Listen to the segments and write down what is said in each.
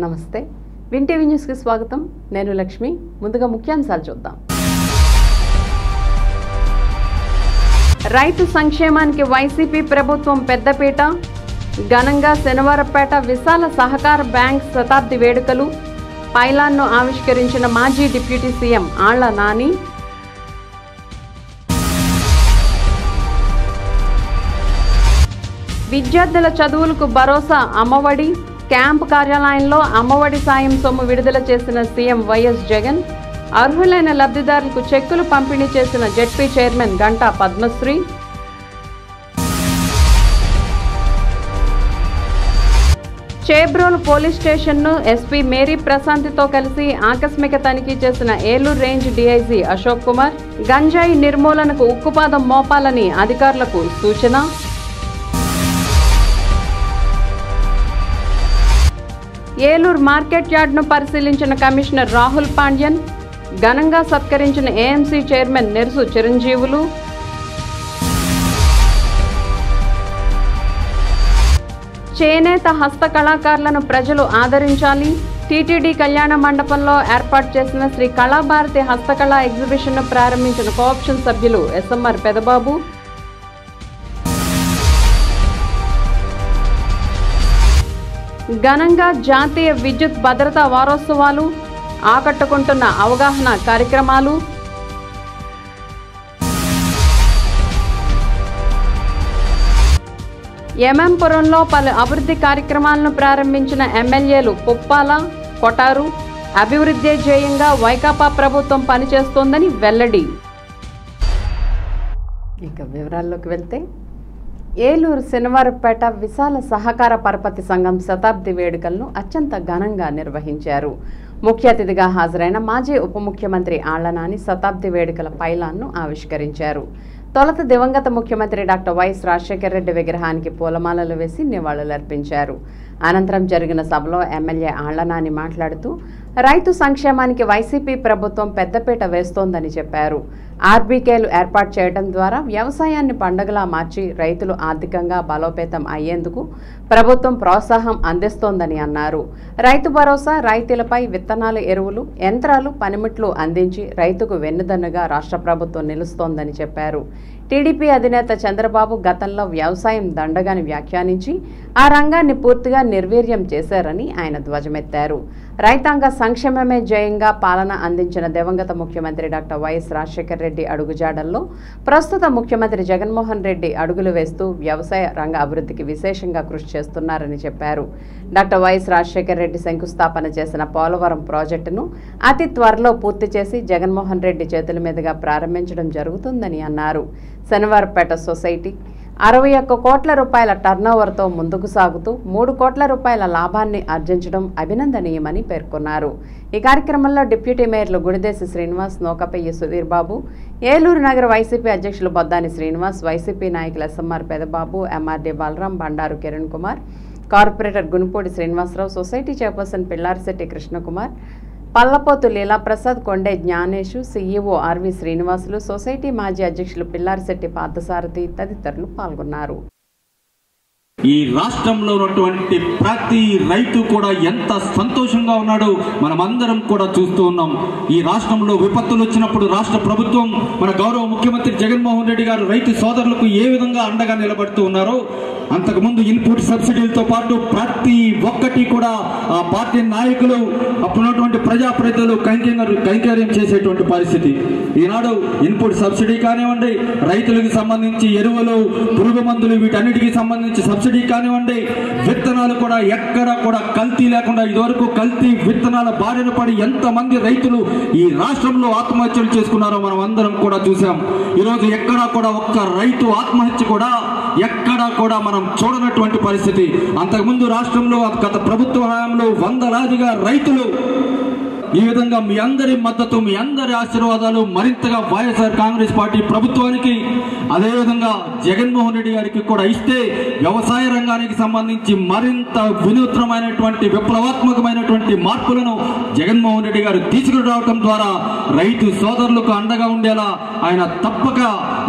నమస్తే. వింటీవీ న్యూస్కి స్వాగతం. నేను లక్ష్మి. ముందుగా ముఖ్యాంశాలు చూద్దాం. రైతు సంక్షేమానికి వైసీపీ ప్రభుత్వం పెద్దపీట. ఘనంగా శనివారపేట విశాల సహకార బ్యాంక్ శతాబ్ది వేడుకలు. పైలాన్ను ఆవిష్కరించిన మాజీ డిప్యూటీ సీఎం ఆళ్ళ నాని. విద్యార్థుల చదువులకు భరోసా అమ్మఒడి. క్యాంప్ కార్యాలయంలో అమ్మఒడి సాయం సొమ్ము విడుదల చేసిన సీఎం వైఎస్ జగన్ అర్హులైన లబ్ధిదారులకు చెక్కులు పంపిణీ చేసిన ZP chairman Ganta Padmashri. Chebrolu police స్టేషన్ను ఎస్పీ మేరీ ప్రశాంతితో కలిసి ఆకస్మిక తనిఖీ చేసిన ఏలూరు రేంజ్ డీఐజీ అశోక్ కుమార్ గంజాయి నిర్మూలనకు ఉక్కుపాదం మోపాలని అధికారులకు సూచన. ఏలూరు మార్కెట్ యార్డ్ను పరిశీలించిన కమిషనర్ రాహుల్ పాండ్యన్ ఘనంగా సత్కరించిన ఏఎంసీ చైర్మన్ నెర్సు చిరంజీవులు. చేనేత హస్త కళాకారులను ప్రజలు ఆదరించాలి. టీటీడీ కళ్యాణ మండపంలో ఏర్పాటు చేసిన శ్రీ కళాభారతి హస్తకళా ఎగ్జిబిషన్ను ప్రారంభించిన కోఆప్షన్ సభ్యులు ఎస్ఎంఆర్ పెదబాబు ఘనంగా జాతీయ విద్యుత్ భద్రతా వారోత్సవాలు ఆకట్టుకుంటున్న అవగాహన కార్యక్రమాలు. ఎంఎంపురంలో పలు అభివృద్ధి కార్యక్రమాలను ప్రారంభించిన ఎమ్మెల్యేలు పుప్పాల కొటారు. అభివృద్ధి ధ్యేయంగా వైకాపా ప్రభుత్వం పనిచేస్తోందని వెల్లడి. ఇక వివరాల్లోకి వెళ్తే ఏలూరు శనివారపేట విశాల సహకార పరపతి సంఘం శతాబ్ది వేడుకలను అత్యంత ఘనంగా నిర్వహించారు. ముఖ్య అతిథిగా హాజరైన మాజీ ఉప ముఖ్యమంత్రి ఆళ్ళనాని శతాబ్ది వేడుకల పైలాన్ను ఆవిష్కరించారు. తొలత దివంగత ముఖ్యమంత్రి డాక్టర్ వైఎస్ రాజశేఖర రెడ్డి విగ్రహానికి పూలమాలలు వేసి నివాళులర్పించారు. అనంతరం జరిగిన సభలో ఎమ్మెల్యే ఆళ్ళనాని మాట్లాడుతూ రైతు సంక్షేమానికి వైసీపీ ప్రభుత్వం పెద్దపీట వేస్తోందని చెప్పారు. ఆర్బీకేలు ఏర్పాటు చేయడం ద్వారా వ్యవసాయాన్ని పండగలా మార్చి రైతులు ఆర్థికంగా బలోపేతం అయ్యేందుకు ప్రభుత్వం ప్రోత్సాహం అందిస్తోందని అన్నారు. రైతు భరోసా రైతులపై విత్తనాలు ఎరువులు యంత్రాలు పనిముట్లు అందించి రైతుకు వెన్నుదన్నుగా రాష్ట్ర ప్రభుత్వం నిలుస్తోందని చెప్పారు. టీడీపీ అధినేత చంద్రబాబు గతంలో వ్యవసాయం దండగాని వ్యాఖ్యానించి ఆ రంగాన్ని పూర్తిగా నిర్వీర్యం చేశారని ఆయన ధ్వజమెత్తారు. రైతాంగ సంక్షేమమే జయంగా పాలన అందించిన దివంగత ముఖ్యమంత్రి డాక్టర్ వైఎస్ రాజశేఖర రెడ్డి అడుగుజాడల్లో ప్రస్తుత ముఖ్యమంత్రి జగన్మోహన్ రెడ్డి అడుగులు వేస్తూ వ్యవసాయ రంగ అభివృద్ధికి విశేషంగా కృషి చేస్తున్నారని చెప్పారు. డాక్టర్ వైఎస్ రాజశేఖర రెడ్డి శంకుస్థాపన చేసిన పోలవరం ప్రాజెక్టును అతి త్వరలో పూర్తి చేసి జగన్మోహన్ రెడ్డి చేతుల మీదుగా ప్రారంభించడం జరుగుతుందని అన్నారు. శనివారపేట సొసైటీ అరవై ఒక్క కోట్ల రూపాయల టర్నోవర్తో ముందుకు సాగుతూ మూడు కోట్ల రూపాయల లాభాన్ని ఆర్జించడం అభినందనీయమని పేర్కొన్నారు. ఈ కార్యక్రమంలో డిప్యూటీ మేయర్లు గుడిదేశి శ్రీనివాస్ నోకపయ్య సుధీర్ బాబు ఏలూరు నగర వైసీపీ అధ్యక్షులు బొద్దాని శ్రీనివాస్ వైసీపీ నాయకులు SMR Pedababu MRD Balaram Bandaru Kiran Kumar corporator Gunupudi Srinivasarao society chairperson Pillarisetti Krishnakumar Pallapothu Leelaprasad Konde Gnaneshu CEO RV Srinivasulu society మాజీ అధ్యక్షులు పిల్లారిశెట్టి పార్థసారథి తదితరులు పాల్గొన్నారు. ఈ రాష్ట్రంలో ఉన్నటువంటి ప్రతి రైతు కూడా ఎంత సంతోషంగా ఉన్నాడో మనమందరం కూడా చూస్తూ ఉన్నాం. ఈ రాష్ట్రంలో విపత్తులు వచ్చినప్పుడు రాష్ట్ర ప్రభుత్వం మన గౌరవ ముఖ్యమంత్రి జగన్మోహన్ రెడ్డి గారు రైతు సోదరులకు ఏ విధంగా అండగా నిలబడుతూ ఉన్నారో అంతకుముందు ఇన్పుట్ సబ్సిడీలతో పాటు ప్రతి ఒక్కటి కూడా ఆ పార్టీ నాయకులు అప్పుడున్నటువంటి ప్రజాప్రతినిధులు కైంకర్యం కైంకర్యం చేసేటువంటి పరిస్థితి. ఈనాడు ఇన్పుట్ సబ్సిడీ కానివ్వండి రైతులకు సంబంధించి ఎరువులు పురుగు మందులు వీటన్నిటికీ సంబంధించి సబ్సిడీ కానివ్వండి విత్తనాలు కూడా ఎక్కడ కూడా కల్తీ లేకుండా ఇదివరకు కల్తీ విత్తనాల బారిన పడి ఎంతమంది రైతులు ఈ రాష్ట్రంలో ఆత్మహత్యలు చేసుకున్నారో మనం అందరం కూడా చూసాం ఈరోజు ఎక్కడా కూడా ఒక్క రైతు ఆత్మహత్య కూడా ఎక్కడా కూడా మనం చూడనటువంటి పరిస్థితి. అంతకుముందు రాష్ట్రంలో గత ప్రభుత్వ హయాంలో వందలాదిగా రైతులు ఈ విధంగా మీ అందరి మద్దతు మీ అందరి ఆశీర్వాదాలు మరింతగా వైఎస్ఆర్ కాంగ్రెస్ పార్టీ ప్రభుత్వానికి అదేవిధంగా జగన్మోహన్ రెడ్డి గారికి కూడా ఇస్తే వ్యవసాయ రంగానికి సంబంధించి మరింత వినూత్నమైనటువంటి విప్లవాత్మకమైనటువంటి మార్పులను జగన్మోహన్ రెడ్డి గారు తీసుకురావటం ద్వారా రైతు సోదరులకు అండగా ఉండేలా ఆయన తప్పక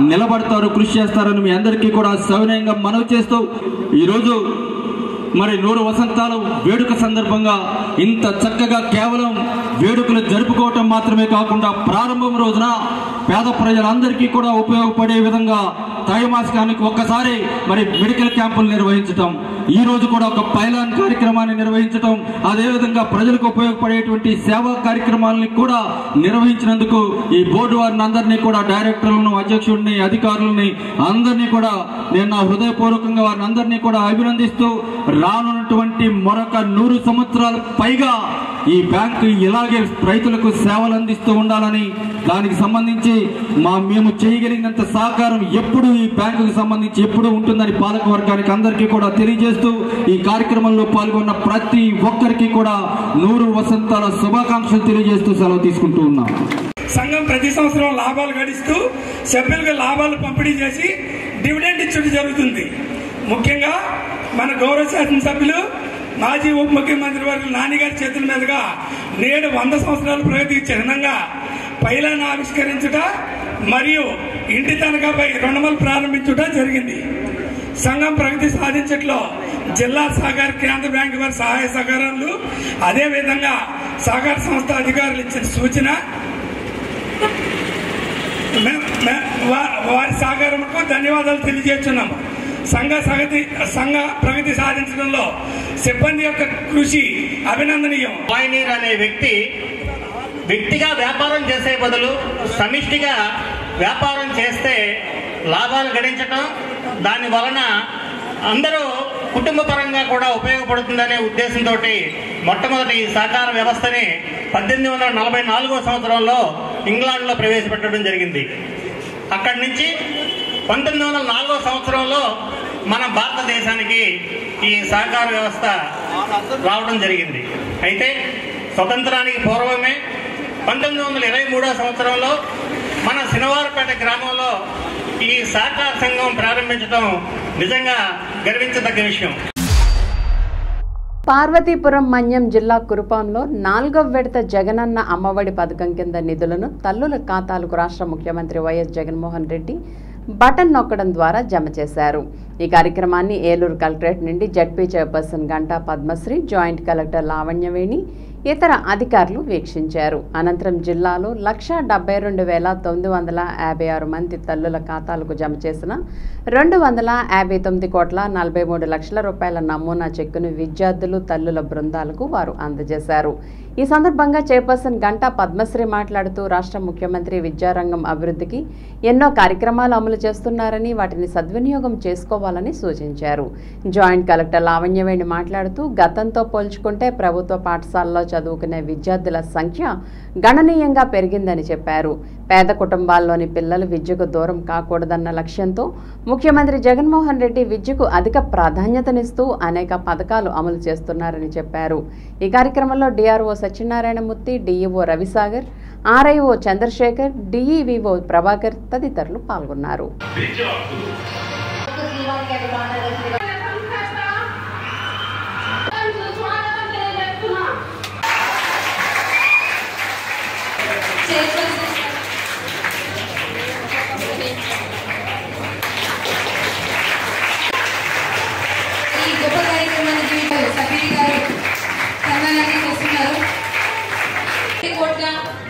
నిలబడతారు కృషి చేస్తారని మీ అందరికీ కూడా సవినయంగా మనవి చేస్తూ ఈరోజు మరి నూరు వసంతాలు వేడుక సందర్భంగా ఇంత చక్కగా కేవలం వేడుకలు జరుపుకోవటం మాత్రమే కాకుండా ప్రారంభం రోజున పేద ప్రజలందరికీ కూడా ఉపయోగపడే విధంగా త్రైమాసికానికి ఒక్కసారి మరి మెడికల్ క్యాంపులు నిర్వహించటం ఈ రోజు కూడా ఒక పైలాన్ కార్యక్రమాన్ని నిర్వహించటం అదేవిధంగా ప్రజలకు ఉపయోగపడేటువంటి సేవా కార్యక్రమాలని కూడా నిర్వహించినందుకు ఈ బోర్డు వారిని అందరినీ కూడా డైరెక్టర్లను అధ్యక్షుడిని అధికారులని అందరినీ కూడా నేను నా హృదయపూర్వకంగా వారిని అందరినీ కూడా అభినందిస్తూ రానున్నటువంటి మరొక నూరు సంవత్సరాల పైగా ఈ బ్యాంకు ఇలాగే రైతులకు సేవలు అందిస్తూ ఉండాలని దానికి సంబంధించి మా మేము చేయగలిగినంత సహకారం ఎప్పుడు ఈ బ్యాంకుకు సంబంధించి ఎప్పుడు ఉంటుందని పాలక వర్గానికి అందరికీ కూడా తెలియజేస్తూ ఈ కార్యక్రమంలో పాల్గొన్న ప్రతి ఒక్కరికి కూడా నూరు వసంతాల శుభాకాంక్షలు తెలియజేస్తూ సెలవు తీసుకుంటూ ఉన్నాం. సంఘం ప్రతి సంవత్సరం లాభాలు గడిస్తూ సభ్యులకు లాభాలు పంపిణీ చేసి డివిడెండ్ ఇచ్చడం జరుగుతుంది. ముఖ్యంగా మన గౌరవ శాసనసభ్యులు మాజీ ఉప ముఖ్యమంత్రి వారి నాన్నగారి చేతుల మీదుగా నేడు వంద సంవత్సరాల ప్రగతికి చిహ్నంగా పైలాన్ని ఆవిష్కరించుట మరియు ఇంటి తనఖాపై రుణములు ప్రారంభించుట జరిగింది. సంఘం ప్రగతి సాధించట్లో జిల్లా సహకార కేంద్ర బ్యాంకు వారి సహాయ సహకారాలు అదేవిధంగా సహకార సంస్థ అధికారులు ఇచ్చిన సూచన మే- మే- వారి సహకారంకు ధన్యవాదాలు తెలియజేస్తున్నాము. సంఘ సగతి సంఘ ప్రగతి సాధించడంలో సిబ్బంది యొక్క కృషి అభినందనీయం. పాయనీర్ అనే వ్యక్తి వ్యక్తిగా వ్యాపారం చేసే బదులు సమిష్టిగా వ్యాపారం చేస్తే లాభాలు గడించటం దాని వలన అందరూ కుటుంబ పరంగా కూడా ఉపయోగపడుతుందనే ఉద్దేశంతో మొట్టమొదటి ఈ సహకార వ్యవస్థని పద్దెనిమిది వందల నలభై నాలుగో సంవత్సరంలో ఇంగ్లాండ్లో ప్రవేశపెట్టడం జరిగింది. అక్కడి నుంచి పంతొమ్మిది వందల నాలుగో సంవత్సరంలో మన భారతదేశానికి ఈ సహకార వ్యవస్థ రావడం జరిగింది. అయితే స్వతంత్రానికి పూర్వమే పంతొమ్మిది వందల ఇరవై మూడో సంవత్సరంలో మన శనివారపేట గ్రామంలో ఈ సహకార సంఘం ప్రారంభించడం నిజంగా గర్వించదగ్గ విషయం. పార్వతీపురం మన్యం జిల్లా కురుపాంలో నాలుగవ విడత జగనన్న అమ్మఒడి పథకం కింద నిధులను తల్లుల ఖాతాలకు రాష్ట్ర ముఖ్యమంత్రి వైఎస్ జగన్మోహన్ రెడ్డి బటన్ నొక్కడం ద్వారా జమ చేశారు. ఈ కార్యక్రమాన్ని ఏలూరు కలెక్టరేట్ నుండి ZP chairperson Ganta Padmashri joint collector Lavanyaveni ఇతర అధికారులు వీక్షించారు. అనంతరం జిల్లాలో లక్ష డెబ్బై రెండు వేల తొమ్మిది వందల యాభై ఆరు మంది తల్లుల ఖాతాలకు జమ చేసిన రెండు వందల యాభై తొమ్మిది కోట్ల నలభై మూడు లక్షల రూపాయల నమూనా చెక్కును విద్యార్థులు తల్లుల బృందాలకు వారు అందజేశారు. ఈ సందర్భంగా చైర్పర్సన్ గంటా పద్మశ్రీ మాట్లాడుతూ రాష్ట్ర ముఖ్యమంత్రి విద్యారంగం అభివృద్ధికి ఎన్నో కార్యక్రమాలు అమలు చేస్తున్నారని వాటిని సద్వినియోగం చేసుకోవాలని సూచించారు. జాయింట్ కలెక్టర్ లావణ్యవేణి మాట్లాడుతూ గతంతో పోల్చుకుంటే ప్రభుత్వ పాఠశాలలో చదువుకునే విద్యార్థుల సంఖ్య గణనీయంగా పెరిగిందని చెప్పారు. పేద కుటుంబాల్లోని పిల్లలు విద్యకు దూరం కాకూడదన్న లక్ష్యంతో ముఖ్యమంత్రి జగన్మోహన్ రెడ్డి విద్యకు అధిక ప్రాధాన్యతనిస్తూ అనేక పథకాలు అమలు చేస్తున్నారని చెప్పారు. ఈ కార్యక్రమంలో DRO Satyanarayanamurthy DEO Ravisagar RIO Chandrasekhar DEVO Prabhakar తదితరులు పాల్గొన్నారు.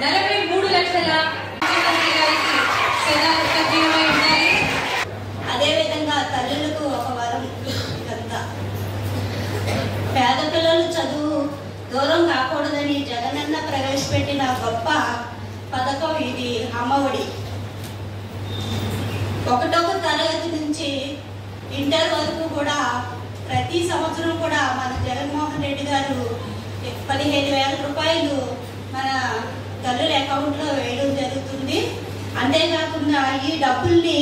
నలభై మూడు లక్షల అదేవిధంగా తల్లులకు ఒక వరం అంత పేద పిల్లలు చదువు దూరం కాకూడదని జగనన్న ప్రవేశపెట్టిన గొప్ప పథకం ఇది అమ్మఒడి. ఒకటవ తరగతి నుంచి ఇంటర్ వరకు కూడా ప్రతి సంవత్సరం కూడా మన జగన్మోహన్ రెడ్డి గారు పదిహేను వేల రూపాయలు మన తల్లుల అకౌంట్లో వేయడం జరుగుతుంది. అంతేకాకుండా ఈ డబ్బుల్ని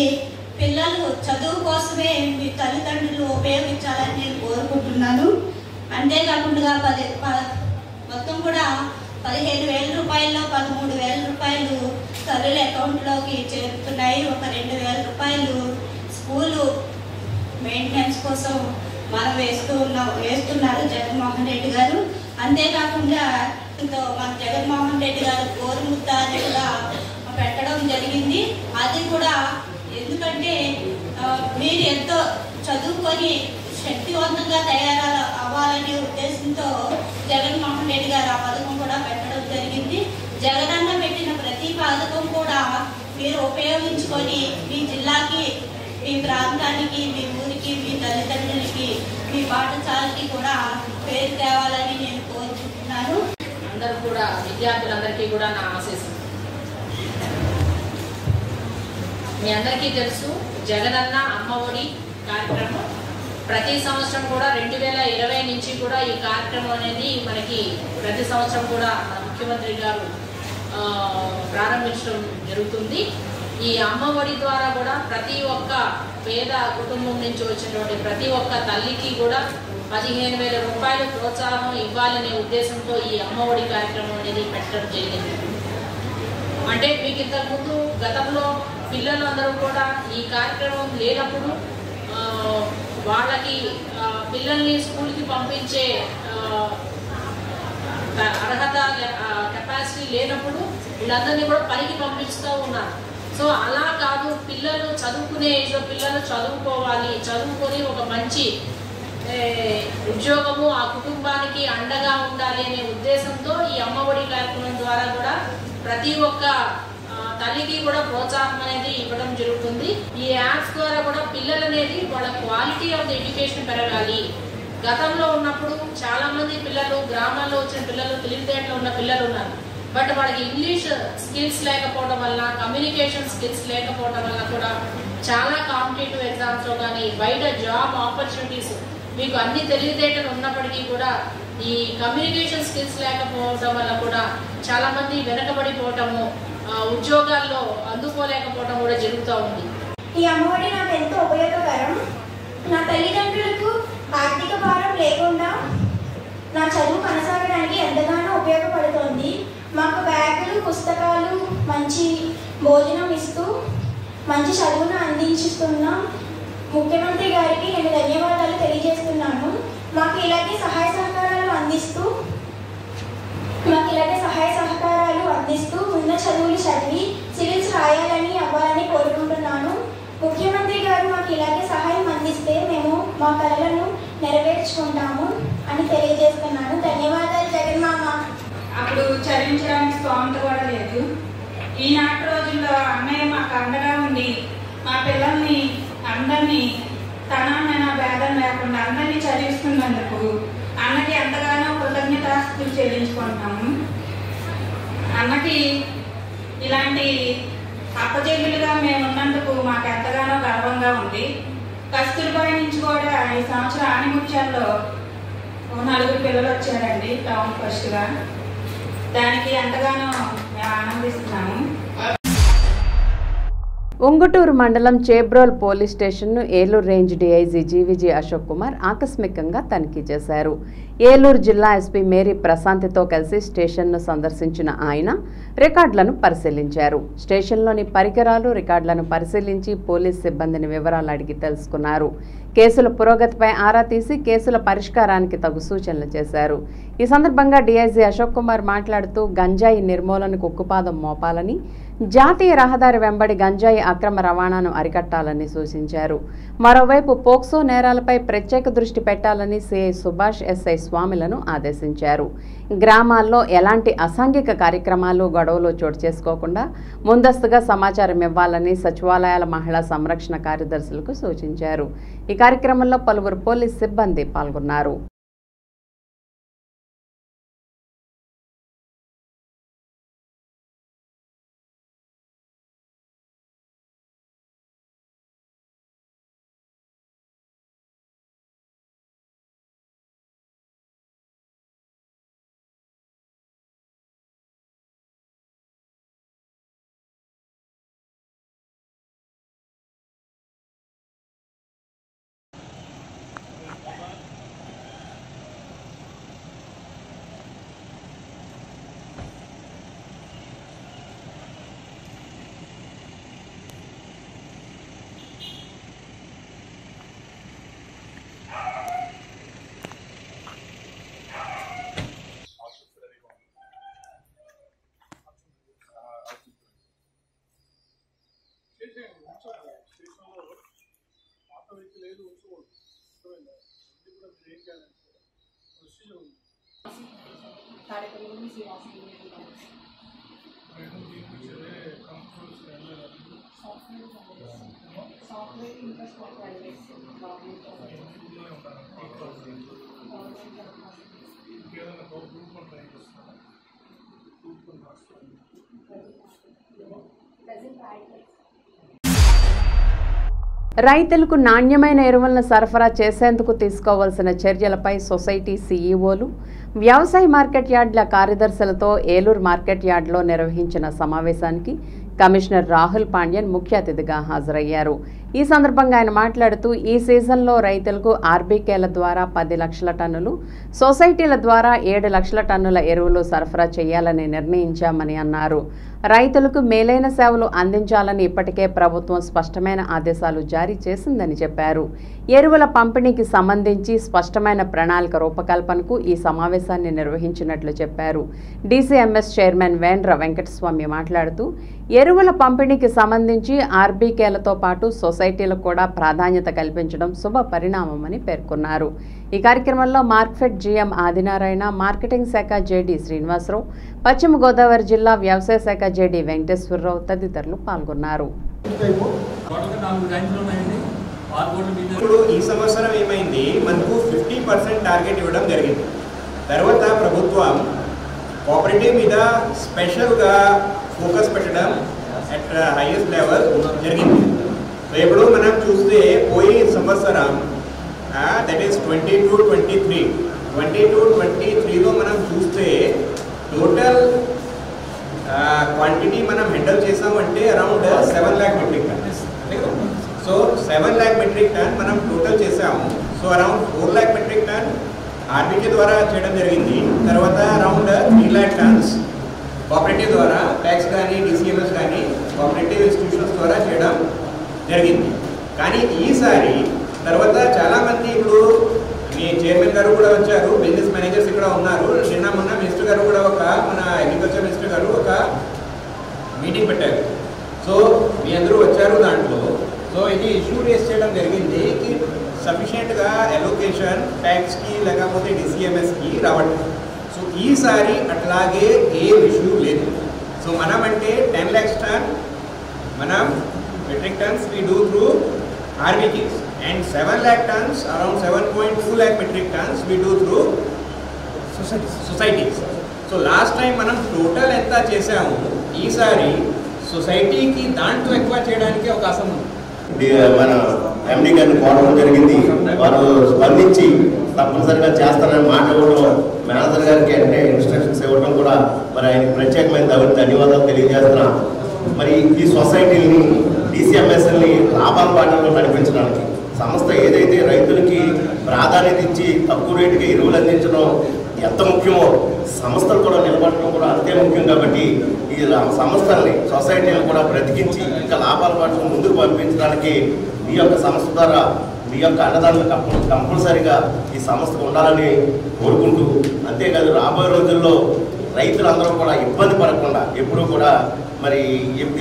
పిల్లలు చదువు కోసమే మీ తల్లిదండ్రులు ఉపయోగించాలని నేను కోరుకుంటున్నాను. అంతేకాకుండా పది మొత్తం కూడా పదిహేను వేల రూపాయల్లో పదమూడు వేల రూపాయలు తల్లుల అకౌంట్లోకి చేరుతున్నాయి. ఒక రెండు వేల రూపాయలు స్కూలు మెయింటెనెన్స్ కోసం మనం వేస్తూ ఉన్నాం వేస్తున్నారు జగన్మోహన్ రెడ్డి గారు. అంతేకాకుండా ఇంకా మన జగన్మోహన్ రెడ్డి గారు గోరుముద్ద అని కూడా పెట్టడం జరిగింది. అది కూడా ఎందుకంటే మీరు ఎంతో చదువుకొని శక్తివంతంగా తయారు అవ్వాలనే ఉద్దేశంతో జగన్మోహన్ రెడ్డి గారు ఆ పథకం కూడా పెట్టడం జరిగింది. జగనన్న పెట్టిన ప్రతి పథకం కూడా మీరు ఉపయోగించుకొని మీ జిల్లాకి మీ ప్రాంతానికి మీ ఊరికి మీ తల్లిదండ్రులకి మీ పాఠశాలకి కూడా పేరు తేవాలని నేను కోరుకుంటున్నాను. అందరూ కూడా విద్యార్థులందరికీ కూడా నా ఆశీస్సులు. మీ అందరికీ తెలుసు జగనన్న అమ్మ ఒడి కార్యక్రమం ప్రతి సంవత్సరం కూడా రెండు వేల ఇరవై నుంచి కూడా ఈ కార్యక్రమం అనేది మనకి ప్రతి సంవత్సరం కూడా మన ముఖ్యమంత్రి గారు ప్రారంభించడం జరుగుతుంది. ఈ అమ్మ ఒడి ద్వారా కూడా ప్రతి ఒక్క పేద కుటుంబం నుంచి వచ్చినటువంటి ప్రతి ఒక్క తల్లికి కూడా పదిహేను వేల రూపాయలు ప్రోత్సాహం ఇవ్వాలనే ఉద్దేశంతో ఈ అమ్మ ఒడి కార్యక్రమం అనేది పెట్టడం జరిగింది. అంటే మీకు ఇంతకుముందు గతంలో పిల్లలు అందరూ కూడా ఈ కార్యక్రమం లేనప్పుడు వాళ్ళకి పిల్లల్ని స్కూల్కి పంపించే అర్హత కెపాసిటీ లేనప్పుడు వీళ్ళందరినీ కూడా పనికి పంపిస్తూ ఉన్నారు. సో అలా కాదు పిల్లలు చదువుకునే ఏజ్లో పిల్లలు చదువుకోవాలి చదువుకొని ఒక మంచి ఉద్యోగము ఆ కుటుంబానికి అండగా ఉండాలి అనే ఉద్దేశంతో ఈ అమ్మఒడి కార్యక్రమం ద్వారా కూడా ప్రతి ఒక్క తల్లికి కూడా ప్రోత్సాహం అనేది ఇవ్వడం జరుగుతుంది. ఈ యాప్స్ ద్వారా కూడా పిల్లలు అనేది వాళ్ళ క్వాలిటీ ఆఫ్ ద ఎడ్యుకేషన్ పెరగాలి. గతంలో ఉన్నప్పుడు చాలా మంది పిల్లలు గ్రామాల్లో వచ్చిన పిల్లలు తెలివితేటలో ఉన్న పిల్లలు ఉన్నారు. బట్ వాళ్ళకి ఇంగ్లీష్ స్కిల్స్ లేకపోవడం వల్ల కమ్యూనికేషన్ స్కిల్స్ లేకపోవడం వల్ల కూడా చాలా కాంపిటేటివ్ ఎగ్జామ్స్లో కానీ బయట జాబ్ ఆపర్చునిటీస్ మీకు అన్ని తెలివితేటలు ఉన్నప్పటికీ కూడా ఈ కమ్యూనికేషన్ స్కిల్స్ లేకపోవడం వల్ల కూడా చాలా మంది వెనకబడిపోవటము ఉద్యోగాల్లో అందుకోలేకపోవడం కూడా జరుగుతూ ఉంది. ఈ అమ్మఒడి నాకు ఎంతో ఉపయోగకరం. నా తల్లిదండ్రులకు ఆర్థిక భారం లేకుండా నా చదువు కొనసాగడానికి ఎంతగానో ఉపయోగపడుతోంది. మాకు బ్యాగులు పుస్తకాలు మంచి భోజనం ఇస్తూ మంచి చదువును అందించుతున్న ముఖ్యమంత్రి గారికి నేను ధన్యవాదాలు తెలియజేస్తున్నాను. మాకు ఇలాగే సహాయ సహకారాలు అందిస్తూ మాకు ఇలాగే సహాయ సహకారాలు అందిస్తూ ఉన్న చదువులు చదివి సివిల్స్ రాయాలని అవ్వాలని కోరుకుంటున్నాను. ముఖ్యమంత్రి గారు మాకు ఇలాగే సహాయం అందిస్తే మేము మా కళలను నెరవేర్చుకుంటాము అని తెలియజేస్తున్నాను. ధన్యవాదాలు జగన్మామ. అప్పుడు చదివించడానికి స్తోమత కూడా లేదు. ఈనాటి రోజుల్లో అన్నయ్య మాకు అండగా ఉండి మా పిల్లల్ని అందరినీ తనమైన భేదం లేకుండా అందరినీ చదివిస్తున్నందుకు అన్నకి ఎంతగానో కృతజ్ఞతాస్తులు చెల్లించుకుంటున్నాము. అన్నకి ఇలాంటి అప్పచెల్లులుగా మేము ఉన్నందుకు మాకు ఎంతగానో గర్వంగా ఉంది. కస్తూర్బాయ్ నుంచి కూడా ఈ సంవత్సరం ఆనిముత్యాల్లో నలుగురు పిల్లలు వచ్చారండి టౌన్ ఫస్ట్గా. దానికి ఎంతగానో మేము ఆనందిస్తున్నాము. ఉంగుటూరు మండలం చేబ్రోల్ పోలీస్ స్టేషన్ను Eluru range DIG GVG Ashok Kumar ఆకస్మికంగా తనిఖీ చేశారు. ఏలూరు జిల్లా ఎస్పీ మేరీ ప్రశాంతితో కలిసి స్టేషన్ను సందర్శించిన ఆయన రికార్డులను పరిశీలించారు. స్టేషన్లోని పరికరాలు రికార్డులను పరిశీలించి పోలీస్ సిబ్బందిని వివరాలు అడిగి తెలుసుకున్నారు. కేసుల పురోగతిపై ఆరా తీసి కేసుల పరిష్కారానికి తగు సూచనలు చేశారు. ఈ సందర్భంగా డీఐజీ అశోక్ కుమార్ మాట్లాడుతూ గంజాయి నిర్మూలనకు ఉక్కుపాదం మోపాలని జాతీయ రహదారి వెంబడి గంజాయి అక్రమ రవాణాను అరికట్టాలని సూచించారు. మరోవైపు పోక్సో నేరాలపై ప్రత్యేక దృష్టి పెట్టాలని సిఐ సుభాష్ ఎస్ఐ స్వామిలను ఆదేశించారు. గ్రామాల్లో ఎలాంటి అసాంఘిక కార్యక్రమాలు గొడవలు చోటు చేసుకోకుండా ముందస్తుగా సమాచారం ఇవ్వాలని సచివాలయాల మహిళా సంరక్షణ కార్యదర్శులకు సూచించారు. ఈ కార్యక్రమంలో పలువురు పోలీస్ సిబ్బంది పాల్గొన్నారు. సాఫ్ట్వేర్ ఇన్ఫ్రాస్ట్రక్చర్ ప్రైవేట్ ఇంకేదైనా రైతులకు నాణ్యమైన ఎరువులను సరఫరా చేసేందుకు తీసుకోవాల్సిన చర్యలపై సొసైటీ సీఈఓలు వ్యవసాయ మార్కెట్ యార్డుల కార్యదర్శులతో ఏలూరు మార్కెట్ యార్డులో నిర్వహించిన సమావేశానికి కమిషనర్ రాహుల్ పాండ్యన్ ముఖ్య అతిథిగా హాజరయ్యారు. ఈ సందర్భంగా ఆయన మాట్లాడుతూ ఈ సీజన్లో రైతులకు ఆర్బీకేల ద్వారా పది లక్షల టన్నులు సొసైటీల ద్వారా ఏడు లక్షల టన్నుల ఎరువులు సరఫరా చేయాలని నిర్ణయించామని అన్నారు. రైతులకు మేలైన సేవలు అందించాలని ఇప్పటికే ప్రభుత్వం స్పష్టమైన ఆదేశాలు జారీ చేసిందని చెప్పారు. ఎరువుల పంపిణీకి సంబంధించి స్పష్టమైన ప్రణాళిక రూపకల్పనకు ఈ సమావేశాన్ని నిర్వహించినట్లు చెప్పారు. డీసీఎంఎస్ చైర్మన్ వేండ్ర వెంకటస్వామి మాట్లాడుతూ ఎరువుల పంపిణీకి సంబంధించి ఆర్బీకేలతో పాటు సొసైటీలకు కూడా ప్రాధాన్యత కల్పించడం శుభ పరిణామమని పేర్కొన్నారు. ఈ కార్యక్రమంలో మార్క్ఫెడ్ జీఎం ఆదినారాయణ మార్కెటింగ్ శాఖ జేడీ శ్రీనివాసరావు పశ్చిమ గోదావరి జిల్లా వ్యవసాయ శాఖ జేడీ వెంకటేశ్వరరావు తదితరులు పాల్గొన్నారు. ఇప్పుడు ఈ సంవత్సరం ఏమైంది? మనకు ఫిఫ్టీ పర్సెంట్ టార్గెట్ ఇవ్వడం జరిగింది. తర్వాత ప్రభుత్వం కోఆపరేటివ్ మీద స్పెషల్గా ఫోకస్ పెట్టడం అట్ హైయెస్ట్ లెవెల్ జరిగింది. సో ఇప్పుడు మనం చూస్తే పోయి సంవత్సరం that is twenty two twenty three twenty two twenty త్రీలో మనం చూస్తే టోటల్ క్వాంటిటీ మనం హ్యాండిల్ చేసామంటే around seven lakh metric ton so seven lakh metric ton మనం టోటల్ చేసాము so around four lakh metric ton RBK ద్వారా చేయడం జరిగింది. తర్వాత around three lakh tons. Cooperative ద్వారా ట్యాక్స్ కానీ డిసిఎంఎస్ కానీ కోఆపరేటివ్ ఇన్స్టిట్యూషన్స్ ద్వారా చేయడం జరిగింది. కానీ ఈసారి తర్వాత చాలామంది ఇప్పుడు మీ చైర్మన్ గారు కూడా వచ్చారు బిజినెస్ మేనేజర్స్ ఇక్కడ ఉన్నారు. నిన్న మొన్న మినిస్టర్ గారు కూడా ఒక మన అగ్రికల్చర్ మినిస్టర్ గారు ఒక మీటింగ్ పెట్టారు. సో మీ అందరూ వచ్చారు దాంట్లో. సో ఇది ఇష్యూ రేస్ చేయడం జరిగింది. సఫిషియెంట్గా ఎలొకేషన్ ట్యాక్స్కి లేకపోతే డిసిఎంఎస్కి రావట్లేదు. సో ఈసారి అట్లాగే ఏ ఇష్యూ లేదు. సో మనం అంటే టెన్ ల్యాక్స్ టన్ మనం metric tons we do through RBKs and seven lakh tons around seven point two lakh metric tons we do through societies so last time మనం టోటల్ ఎంత చేసాము ఈసారి సొసైటీకి దాంట్లో ఎక్కువ చేయడానికి అవకాశం ఉంది. మన ఎండి గారిని కోరడం జరిగింది. వారు స్పందించి తప్పనిసరిగా చేస్తారని మాట ఇవ్వడం మేనేజర్ గారికి అంటే ఇన్స్ట్రక్షన్స్ ఇవ్వడం కూడా మరి ఆయన ప్రత్యేకమైన ధన్య- ధన్యవాదాలు తెలియజేస్తున్నా. మరి ఈ సొసైటీని డిసిఎంఎస్ఎల్ని లాభాల బాటలో నడిపించడానికి సంస్థ ఏదైతే రైతులకి ప్రాధాన్యత ఇచ్చి తక్కువ రేటుకి ఎరువులు అందించడం ఎంత ముఖ్యమో సంస్థలు కూడా నిలబడటం కూడా అంతే ముఖ్యం కాబట్టి ఈ సంస్థల్ని సొసైటీని కూడా బ్రతికించి ఇంకా లాభాల పాటు ముందుకు పంపించడానికి మీ యొక్క సంస్థ ద్వారా మీ యొక్క అన్నదానం కంపల్సరిగా ఈ సంస్థకు ఉండాలని కోరుకుంటూ అంతేకాదు రాబోయే రోజుల్లో రైతులందరూ కూడా ఇబ్బంది పడకుండా ఎప్పుడూ కూడా మరి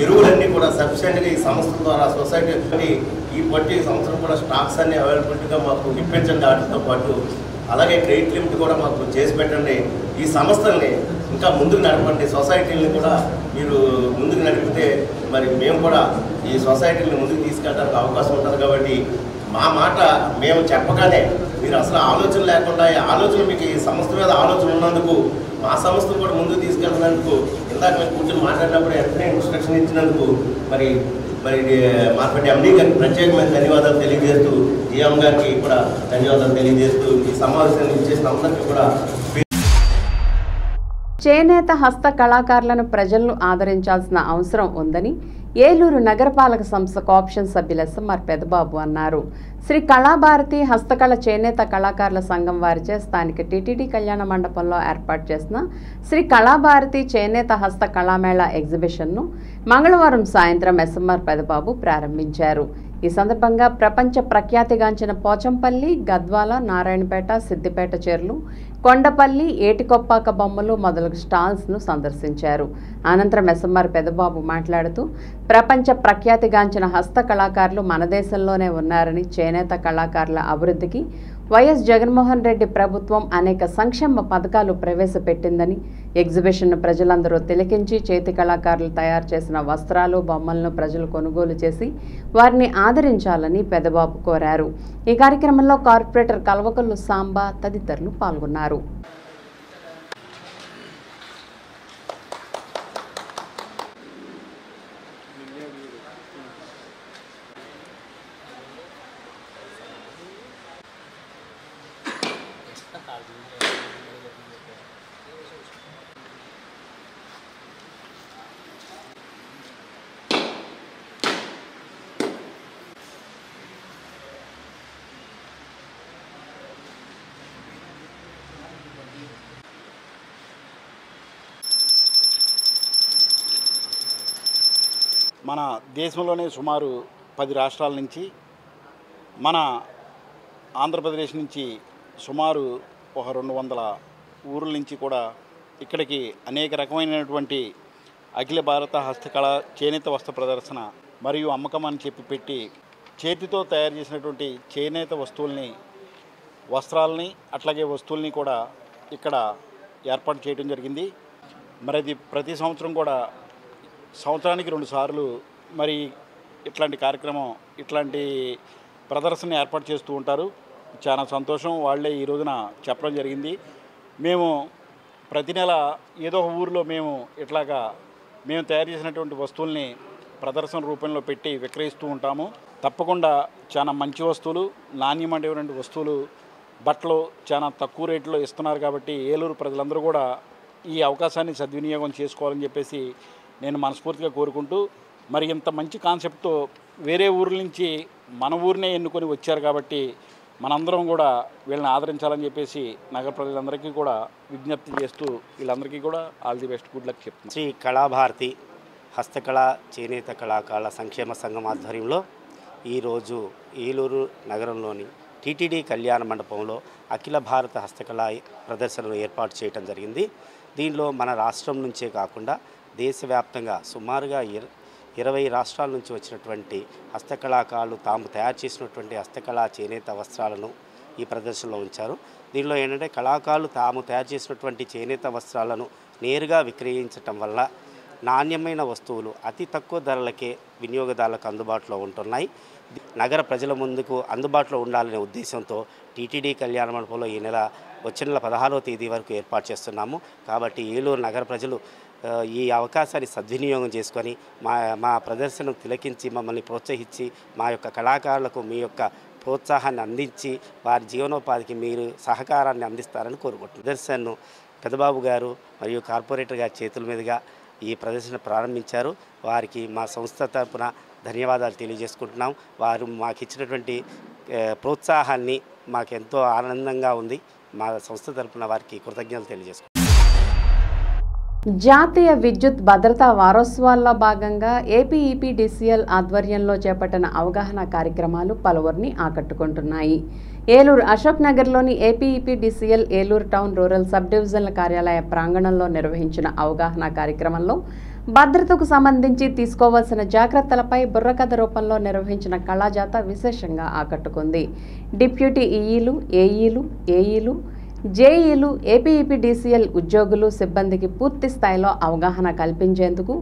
ఎరువులన్నీ కూడా సఫిషియెంట్గా ఈ సంస్థ ద్వారా సొసైటీ ఈ పట్టి సంవత్సరం కూడా స్టాక్స్ అన్ని అవైలబిలిటీగా మాకు ఇప్పించండి వాటితో పాటు. అలాగే క్రెడిట్ లిమిట్ కూడా మాకు చేసి పెట్టండి. ఈ సంస్థల్ని ఇంకా ముందుకు నడపండి. సొసైటీని కూడా మీరు ముందుకు నడిపితే మరి మేము కూడా ఈ సొసైటీని ముందుకు తీసుకెళ్ళడానికి అవకాశం ఉంటుంది కాబట్టి మా మాట మేము చెప్పగానే మీరు అసలు ఆలోచన లేకుండా ఈ ఆలోచన మీకు ఈ సంస్థ మీద ఆలోచన ఉన్నందుకు మా సంస్థను కూడా ముందుకు తీసుకెళ్ళినందుకు ఇందాక మేము కూర్చొని మాట్లాడినప్పుడు వెంటనే ఇన్స్ట్రక్షన్ ఇచ్చినందుకు మరి మరి మార్పటి ఎండీ గారికి ప్రత్యేకమైన ధన్యవాదాలు తెలియజేస్తూ జిఎం గారికి కూడా ధన్యవాదాలు తెలియజేస్తూ ఈ సమావేశాన్ని ఇచ్చేసిన అందరికీ కూడా చేనేత హస్త కళాకారులను ప్రజలను ఆదరించాల్సిన అవసరం ఉందని ఏలూరు నగరపాలక సంస్థ కోఆప్షన్ సభ్యుల ఎస్ఎంఆర్ పెదబాబు అన్నారు. శ్రీ కళాభారతి హస్తకళ చేనేత కళాకారుల సంఘం వారిచే స్థానిక టీటీడీ కళ్యాణ మండపంలో ఏర్పాటు చేసిన శ్రీ కళాభారతి చేనేత హస్త కళామేళా ఎగ్జిబిషన్ను మంగళవారం సాయంత్రం ఎస్ఎంఆర్ పెదబాబు ప్రారంభించారు. ఈ సందర్భంగా ప్రపంచ ప్రఖ్యాతిగాంచిన పోచంపల్లి గద్వాల నారాయణపేట సిద్దిపేట చేర్లు కొండపల్లి ఏటికొప్పాక బొమ్మలు మొదలగు స్టాల్స్ను సందర్శించారు. అనంతరం ఎస్ఎంఆర్ పెదబాబు మాట్లాడుతూ ప్రపంచ ప్రఖ్యాతిగాంచిన హస్త కళాకారులు మన దేశంలోనే ఉన్నారని చేనేత కళాకారుల అభివృద్ధికి వైఎస్ జగన్మోహన్ రెడ్డి ప్రభుత్వం అనేక సంక్షేమ పథకాలు ప్రవేశపెట్టిందని ఎగ్జిబిషన్ను ప్రజలందరూ తిలకించి చేతి కళాకారులు తయారు చేసిన వస్త్రాలు బొమ్మలను ప్రజలు కొనుగోలు చేసి వారిని ఆదరించాలని పెదబాబు కోరారు. ఈ కార్యక్రమంలో కార్పొరేటర్ కల్వకల్లు సాంబా తదితరులు పాల్గొన్నారు మన దేశంలోనే సుమారు పది రాష్ట్రాల నుంచి మన ఆంధ్రప్రదేశ్ నుంచి సుమారు ఒక రెండు వందల ఊర్ల నుంచి కూడా ఇక్కడికి అనేక రకమైనటువంటి అఖిల భారత హస్తకళ చేనేత వస్త్ర ప్రదర్శన మరియు అమ్మకం అని చెప్పి పెట్టి చేతితో తయారు చేసినటువంటి చేనేత వస్తువుల్ని వస్త్రాలని అట్లాగే వస్తువుల్ని కూడా ఇక్కడ ఏర్పాటు చేయడం జరిగింది. మరి అది ప్రతి సంవత్సరం కూడా సంవత్సరానికి రెండు సార్లు మరి ఇట్లాంటి కార్యక్రమం ఇట్లాంటి ప్రదర్శన ఏర్పాటు చేస్తూ ఉంటారు. చాలా సంతోషం. వాళ్ళే ఈ రోజున చెప్పడం జరిగింది. మేము ప్రతి నెల ఏదో ఒక ఊరిలో మేము ఇట్లాగా మేము తయారు చేసినటువంటి వస్తువుల్ని ప్రదర్శన రూపంలో పెట్టి విక్రయిస్తూ ఉంటాము. తప్పకుండా చాలా మంచి వస్తువులు నాణ్యమైనటువంటి వస్తువులు బట్టలు చాలా తక్కువ రేట్లో ఇస్తున్నారు కాబట్టి ఏలూరు ప్రజలందరూ కూడా ఈ అవకాశాన్ని సద్వినియోగం చేసుకోవాలని చెప్పేసి నేను మనస్ఫూర్తిగా కోరుకుంటూ మరి ఇంత మంచి కాన్సెప్ట్తో వేరే ఊర్ల నుంచి మన ఊరినే ఎన్నుకొని వచ్చారు కాబట్టి మనందరం కూడా వీళ్ళని ఆదరించాలని చెప్పేసి నగర ప్రజలందరికీ కూడా విజ్ఞప్తి చేస్తూ వీళ్ళందరికీ కూడా all the best good luck చెప్తున్నాను శ్రీ కళాభారతి హస్తకళ చేనేత కళాకారుల సంక్షేమ సంఘం ఆధ్వర్యంలో ఈరోజు ఏలూరు నగరంలోని టీటీడీ కళ్యాణ మండపంలో అఖిల భారత హస్తకళ ప్రదర్శనను ఏర్పాటు చేయడం జరిగింది. దీనిలో మన రాష్ట్రం నుంచే కాకుండా దేశవ్యాప్తంగా సుమారుగా ఇరవై రాష్ట్రాల నుంచి వచ్చినటువంటి హస్తకళాకారులు తాము తయారు చేసినటువంటి హస్తకళా చేనేత వస్త్రాలను ఈ ప్రదర్శనలో ఉంచారు. దీనిలో ఏంటంటే కళాకారులు తాము తయారు చేసినటువంటి చేనేత వస్త్రాలను నేరుగా విక్రయించటం వల్ల నాణ్యమైన వస్తువులు అతి తక్కువ ధరలకే వినియోగదారులకు అందుబాటులో ఉంటున్నాయి. నగర ప్రజల ముందుకు అందుబాటులో ఉండాలనే ఉద్దేశంతో టీటీడీ కళ్యాణ మండపంలో ఈ నెల వచ్చే నెల పదహారవ తేదీ వరకు ఏర్పాటు చేస్తున్నాము. కాబట్టి ఏలూరు నగర ప్రజలు ఈ అవకాశాన్ని సద్వినియోగం చేసుకొని మా మా ప్రదర్శనను తిలకించి మమ్మల్ని ప్రోత్సహించి మా యొక్క కళాకారులకు మీ యొక్క ప్రోత్సాహాన్ని అందించి వారి జీవనోపాధికి మీరు సహకారాన్ని అందిస్తారని కోరుకుంటున్నాను ప్రదర్శనను పెదబాబు గారు మరియు కార్పొరేటర్ గారి చేతుల మీదుగా ఈ ప్రదర్శన ప్రారంభించారు. వారికి మా సంస్థ తరపున ధన్యవాదాలు తెలియజేసుకుంటున్నాం. వారు మాకు ఇచ్చినటువంటి ప్రోత్సాహాన్ని మాకెంతో ఆనందంగా ఉంది. మా సంస్థ తరపున వారికి కృతజ్ఞతలు తెలియజేసుకుంటున్నాం. జాతీయ విద్యుత్ భద్రతా వారోత్సవాల్లో భాగంగా ఏపీఈపీడీసీఎల్ ఆధ్వర్యంలో చేపట్టిన అవగాహన కార్యక్రమాలు పలువురిని ఆకట్టుకుంటున్నాయి. ఏలూరు అశోక్ నగర్లోని APEPDCL Eluru town rural sub డివిజన్ల కార్యాలయ ప్రాంగణంలో నిర్వహించిన అవగాహన కార్యక్రమంలో భద్రతకు సంబంధించి తీసుకోవాల్సిన జాగ్రత్తలపై బుర్రకథ రూపంలో నిర్వహించిన కళాజాత విశేషంగా ఆకట్టుకుంది. డిప్యూటీ ఈఈలు ఏఈలు ఏఈలు జేఈలు ఏపీఈపీడీసీఎల్ ఉద్యోగులు సిబ్బందికి పూర్తి స్థాయిలో అవగాహన కల్పించేందుకు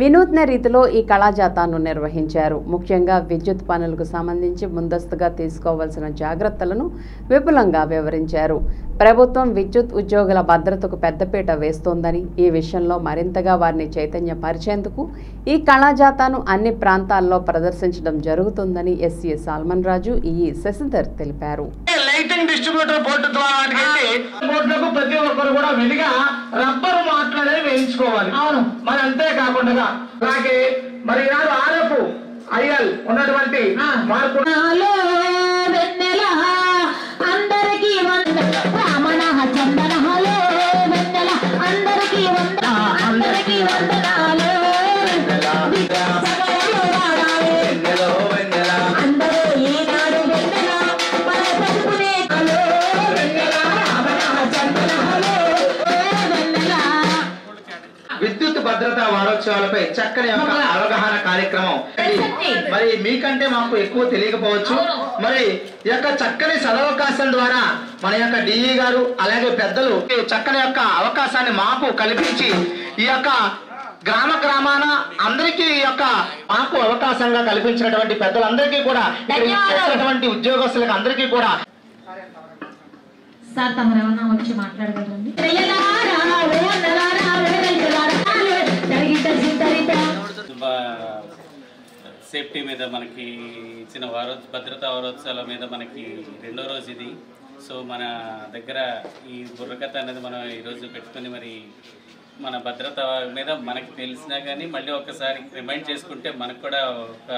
వినూత్న రీతిలో ఈ కళాజాతాను నిర్వహించారు. ముఖ్యంగా విద్యుత్ పనులకు సంబంధించి ముందస్తుగా తీసుకోవాల్సిన జాగ్రత్తలను విపులంగా వివరించారు. ప్రభుత్వం విద్యుత్ ఉద్యోగుల భద్రతకు పెద్దపీట వేస్తోందని ఈ విషయంలో మరింతగా వారిని చైతన్యపరిచేందుకు ఈ కళాజాతాను అన్ని ప్రాంతాల్లో ప్రదర్శించడం జరుగుతుందని ఎస్సీ సాల్మన్ రాజు ఈ శశిధర్ తెలిపారు. లైటింగ్ డిస్ట్రిబ్యూటర్ బోర్డు ద్వారా బోర్డులకు ప్రతి ఒక్కరు కూడా విడిగా రబ్బర్ మాటలనే వేయించుకోవాలి. అవును. మరి అంతేకాకుండా అలాగే మరి ఈనాడు ఆర్ఎఫ్ ఐఎల్ ఉన్నటువంటి మార్పు చక్కని ఒక అవగాహన కార్యక్రమం. మరి మీకంటే మాకు ఎక్కువ తెలియకపోవచ్చు. మరి ఈ యొక్క చక్కని సదవకాశం ద్వారా మన యొక్క డిఈ గారు అలాగే పెద్దలు చక్కని యొక్క అవకాశాన్ని మాకు కల్పించి ఈ యొక్క గ్రామ గ్రామాన అందరికీ ఈ యొక్క మాకు అవకాశంగా కల్పించినటువంటి పెద్దలందరికీ కూడా ఉద్యోగస్తులకు అందరికీ కూడా సార్ తమరు ఏమన్నా వచ్చి మాట్లాడగలరండి? సేఫ్టీ మీద మనకి ఇచ్చిన వారో భద్రతా వారోత్సవాల మీద మనకి రెండో రోజు ఇది. సో మన దగ్గర ఈ బుర్రకథ అనేది మనం ఈరోజు పెట్టుకొని మరి మన భద్రత మీద మనకి తెలిసినా కానీ మళ్ళీ ఒకసారి రిమైండ్ చేసుకుంటే మనకు కూడా ఒక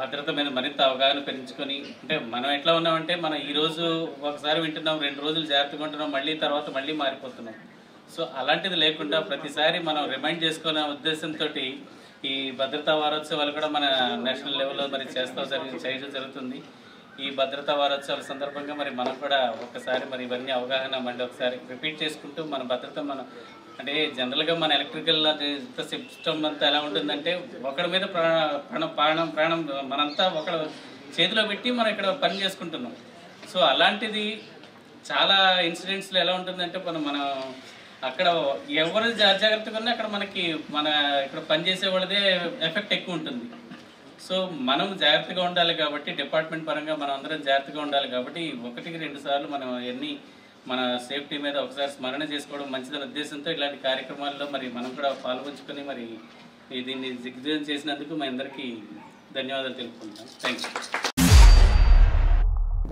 భద్రత మీద మరింత అవగాహన పెంచుకొని అంటే మనం ఎట్లా ఉన్నామంటే మనం ఈరోజు ఒకసారి వింటున్నాం రెండు రోజులు జాగ్రత్తగా ఉంటున్నాం మళ్ళీ తర్వాత మళ్ళీ మారిపోతున్నాం. సో అలాంటిది లేకుండా ప్రతిసారి మనం రిమైండ్ చేసుకునే ఉద్దేశంతో ఈ భద్రతా వారోత్సవాలు కూడా మన నేషనల్ లెవెల్లో మరి చేస్తా జరిగి చేయడం జరుగుతుంది. ఈ భద్రతా వారోత్సవాల సందర్భంగా మరి మనం కూడా ఒకసారి మరి ఇవన్నీ అవగాహన మళ్ళీ ఒకసారి రిపీట్ చేసుకుంటూ మన భద్రత మనం అంటే జనరల్గా మన ఎలక్ట్రికల్ సిస్టమ్ అంతా ఎలా ఉంటుందంటే ఒకడి మీద ప్రాణ ప్రాణం ప్రాణం ప్రాణం మనంతా ఒక చేతిలో పెట్టి మనం ఇక్కడ పని చేసుకుంటున్నాం. సో అలాంటిది చాలా ఇన్సిడెంట్స్లో ఎలా ఉంటుందంటే మనం మనం అక్కడ ఎవరు జాగ్రత్తగా ఉన్నా అక్కడ మనకి మన ఇక్కడ పనిచేసే వాళ్ళదే ఎఫెక్ట్ ఎక్కువ ఉంటుంది. సో మనం జాగ్రత్తగా ఉండాలి కాబట్టి డిపార్ట్మెంట్ పరంగా మనం అందరం జాగ్రత్తగా ఉండాలి కాబట్టి ఒకటికి రెండు సార్లు మనం ఎన్ని మన సేఫ్టీ మీద ఒకసారి స్మరణ చేసుకోవడం మంచిదనే ఉద్దేశంతో ఇలాంటి కార్యక్రమాల్లో మరి మనం కూడా పాల్గొంచుకొని మరి దీన్ని దిగ్విజయం చేసినందుకు మా అందరికీ ధన్యవాదాలు తెలుపుకుంటాం థ్యాంక్ యూ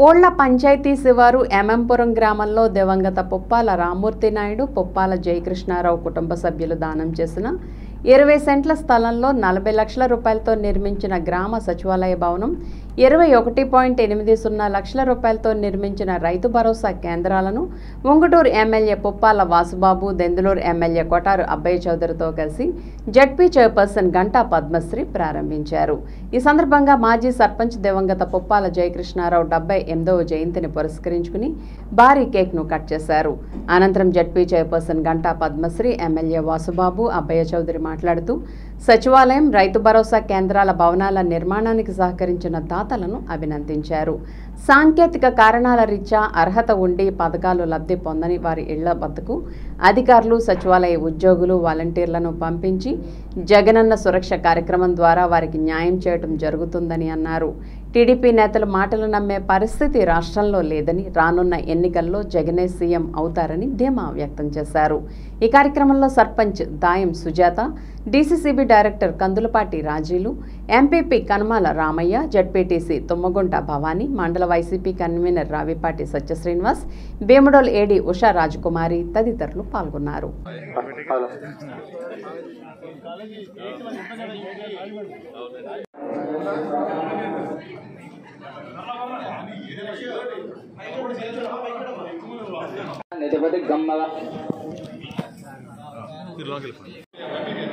ఓళ్ళ పంచాయతీ శివారు ఎంఎంపురం గ్రామంలో దివంగత పుప్పాల రామూర్తి నాయుడు పుప్పాల జయకృష్ణారావు కుటుంబ సభ్యులు దానం చేసిన ఇరవై సెంట్ల స్థలంలో నలభై లక్షల రూపాయలతో నిర్మించిన గ్రామ సచివాలయ భవనం ఇరవై ఒకటి పాయింట్ ఎనిమిది సున్నా లక్షల రూపాయలతో నిర్మించిన రైతు భరోసా కేంద్రాలను ఉంగుటూరు ఎమ్మెల్యే పుప్పాల వాసుబాబు దెందులూరు ఎమ్మెల్యే కొటారు అబ్బయ్య చౌదరితో కలిసి జడ్పీ చైర్పర్సన్ గంటా పద్మశ్రీ ప్రారంభించారు. ఈ సందర్భంగా మాజీ సర్పంచ్ దివంగత పుప్పాల జయకృష్ణారావు డెబ్బై ఎనిమిదవ జయంతిని పురస్కరించుకుని భారీ కేక్ను కట్ చేశారు. అనంతరం ZP chairperson Ganta Padmashri MLA Vasubabu Abbaiah Chowdary మాట్లాడుతూ సచివాలయం రైతు భరోసా కేంద్రాల భవనాల నిర్మాణానికి సహకరించిన దాతలను అభినందించారు. సాంకేతిక కారణాల రీత్యా అర్హత ఉండి పథకాలు లబ్ధి పొందని వారి ఇళ్ళ వద్దకు అధికారులు సచివాలయ ఉద్యోగులు వాలంటీర్లను పంపించి జగనన్న సురక్ష కార్యక్రమం ద్వారా వారికి న్యాయం చేయడం జరుగుతుందని అన్నారు. టీడీపీ నేతలు మాటలు నమ్మే పరిస్థితి రాష్ట్రంలో లేదని రానున్న ఎన్నికల్లో జగనే సీఎం అవుతారని ధీమా వ్యక్తం చేశారు. ఈ కార్యక్రమంలో sarpanch Dayam Sujatha DCCB director Kandulapati Rajilu MPP Kanumala Ramaiah ZPTC Tummagunta Bhavani మండల YCP convener Ravipati Satyasrinivas Bhimadole AD Usha Rajakumari తదితరులు పాల్గొన్నారు. లేకపోతే గమ్మగా ఎమ్మెల్యే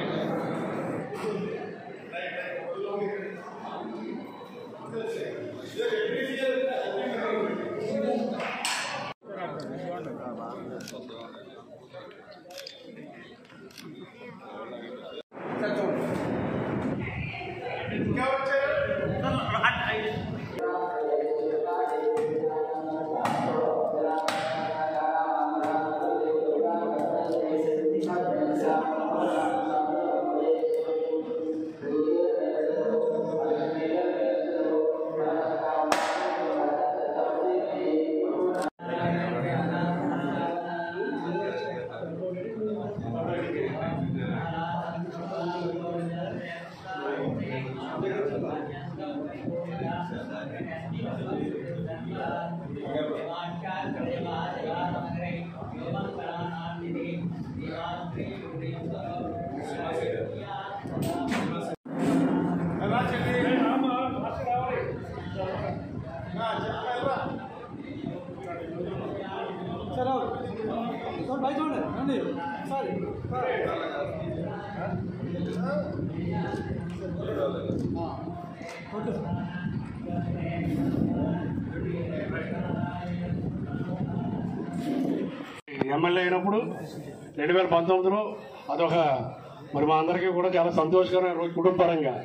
అందరికీ కూడా చాలా సంతోషకరమైన రోజు కుటుంబపరంగా.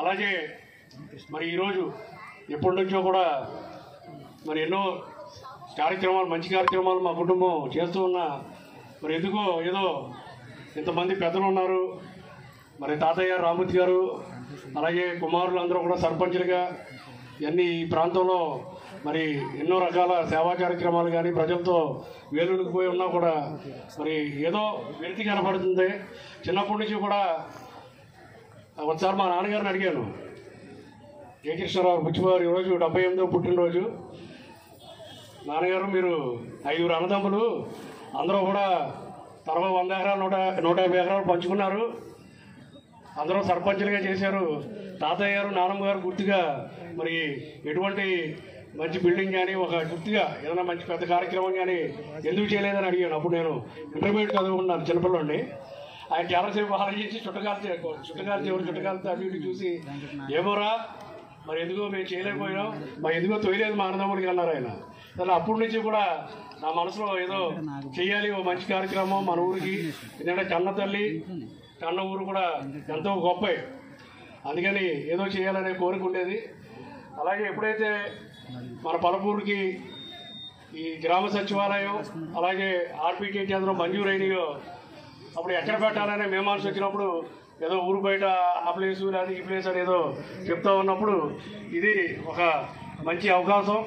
అలాగే మరి ఈరోజు ఎప్పటి నుంచో కూడా మరి ఎన్నో కార్యక్రమాలు మంచి కార్యక్రమాలు మా కుటుంబం చేస్తూ ఉన్నా. మరి ఎందుకో ఏదో ఇంతమంది పెద్దలు ఉన్నారు. మరి తాతయ్య రామూర్తి గారు అలాగే కుమారులు అందరూ కూడా సర్పంచ్లుగా ఇవన్నీ ఈ ప్రాంతంలో మరి ఎన్నో రకాల సేవా కార్యక్రమాలు కానీ ప్రజలతో వేలుడికిపోయి ఉన్నా కూడా మరి ఏదో వెలితి కనపడుతుంది. చిన్నప్పటి నుంచి కూడా ఒకసారి మా నాన్నగారిని అడిగాను. ఏ కృష్ణారావు ఈరోజు డెబ్బై ఎనిమిదో పుట్టినరోజు. నాన్నగారు మీరు ఐదుగురు అన్నదమ్ములు అందరూ కూడా తర్వాత వంద ఎకరాలు నూట నూట యాభై ఎకరాలు పంచుకున్నారు. అందరూ సర్పంచులుగా చేశారు. తాతయ్య గారు నానమ్మ గారు గుర్తుగా మరి ఎటువంటి మంచి బిల్డింగ్ కానీ ఒక గుర్తిగా ఏదైనా మంచి పెద్ద కార్యక్రమం కానీ ఎందుకు చేయలేదని అడిగాను. అప్పుడు నేను ఇంటర్మీడియట్ చదువుకున్నాను చిన్నపిల్లండి ఆయన చాలాసేపు ఆలోచించి చుట్టకాలు చుట్టకాల్చి ఎవరు చుట్టకాలతో అటు ఇటు చూసి ఏమోరా మరి ఎందుకో మేము చేయలేకపోయినాం మరి ఎందుకో తొయలేదు మా అన్నదమ్ముడికి అన్నారు ఆయన. అసలు అప్పటి నుంచి కూడా నా మనసులో ఏదో చేయాలి ఓ మంచి కార్యక్రమం మన ఊరికి ఎందుకంటే కన్న తల్లి కన్న ఊరు కూడా ఎంతో గొప్ప. అందుకని ఏదో చేయాలనే కోరిక ఉండేది. అలాగే ఎప్పుడైతే మన పలపూరుకి ఈ గ్రామ సచివాలయం అలాగే ఆర్పీటీ కేంద్రం మంజూరైనయో అప్పుడు ఎక్కడ పెట్టాలనే మేమాల్సి వచ్చినప్పుడు ఏదో ఊరు బయట ఆ ప్లేస్ లేదా ఈ ప్లేస్ అని ఏదో చెప్తా ఉన్నప్పుడు ఇది ఒక మంచి అవకాశం.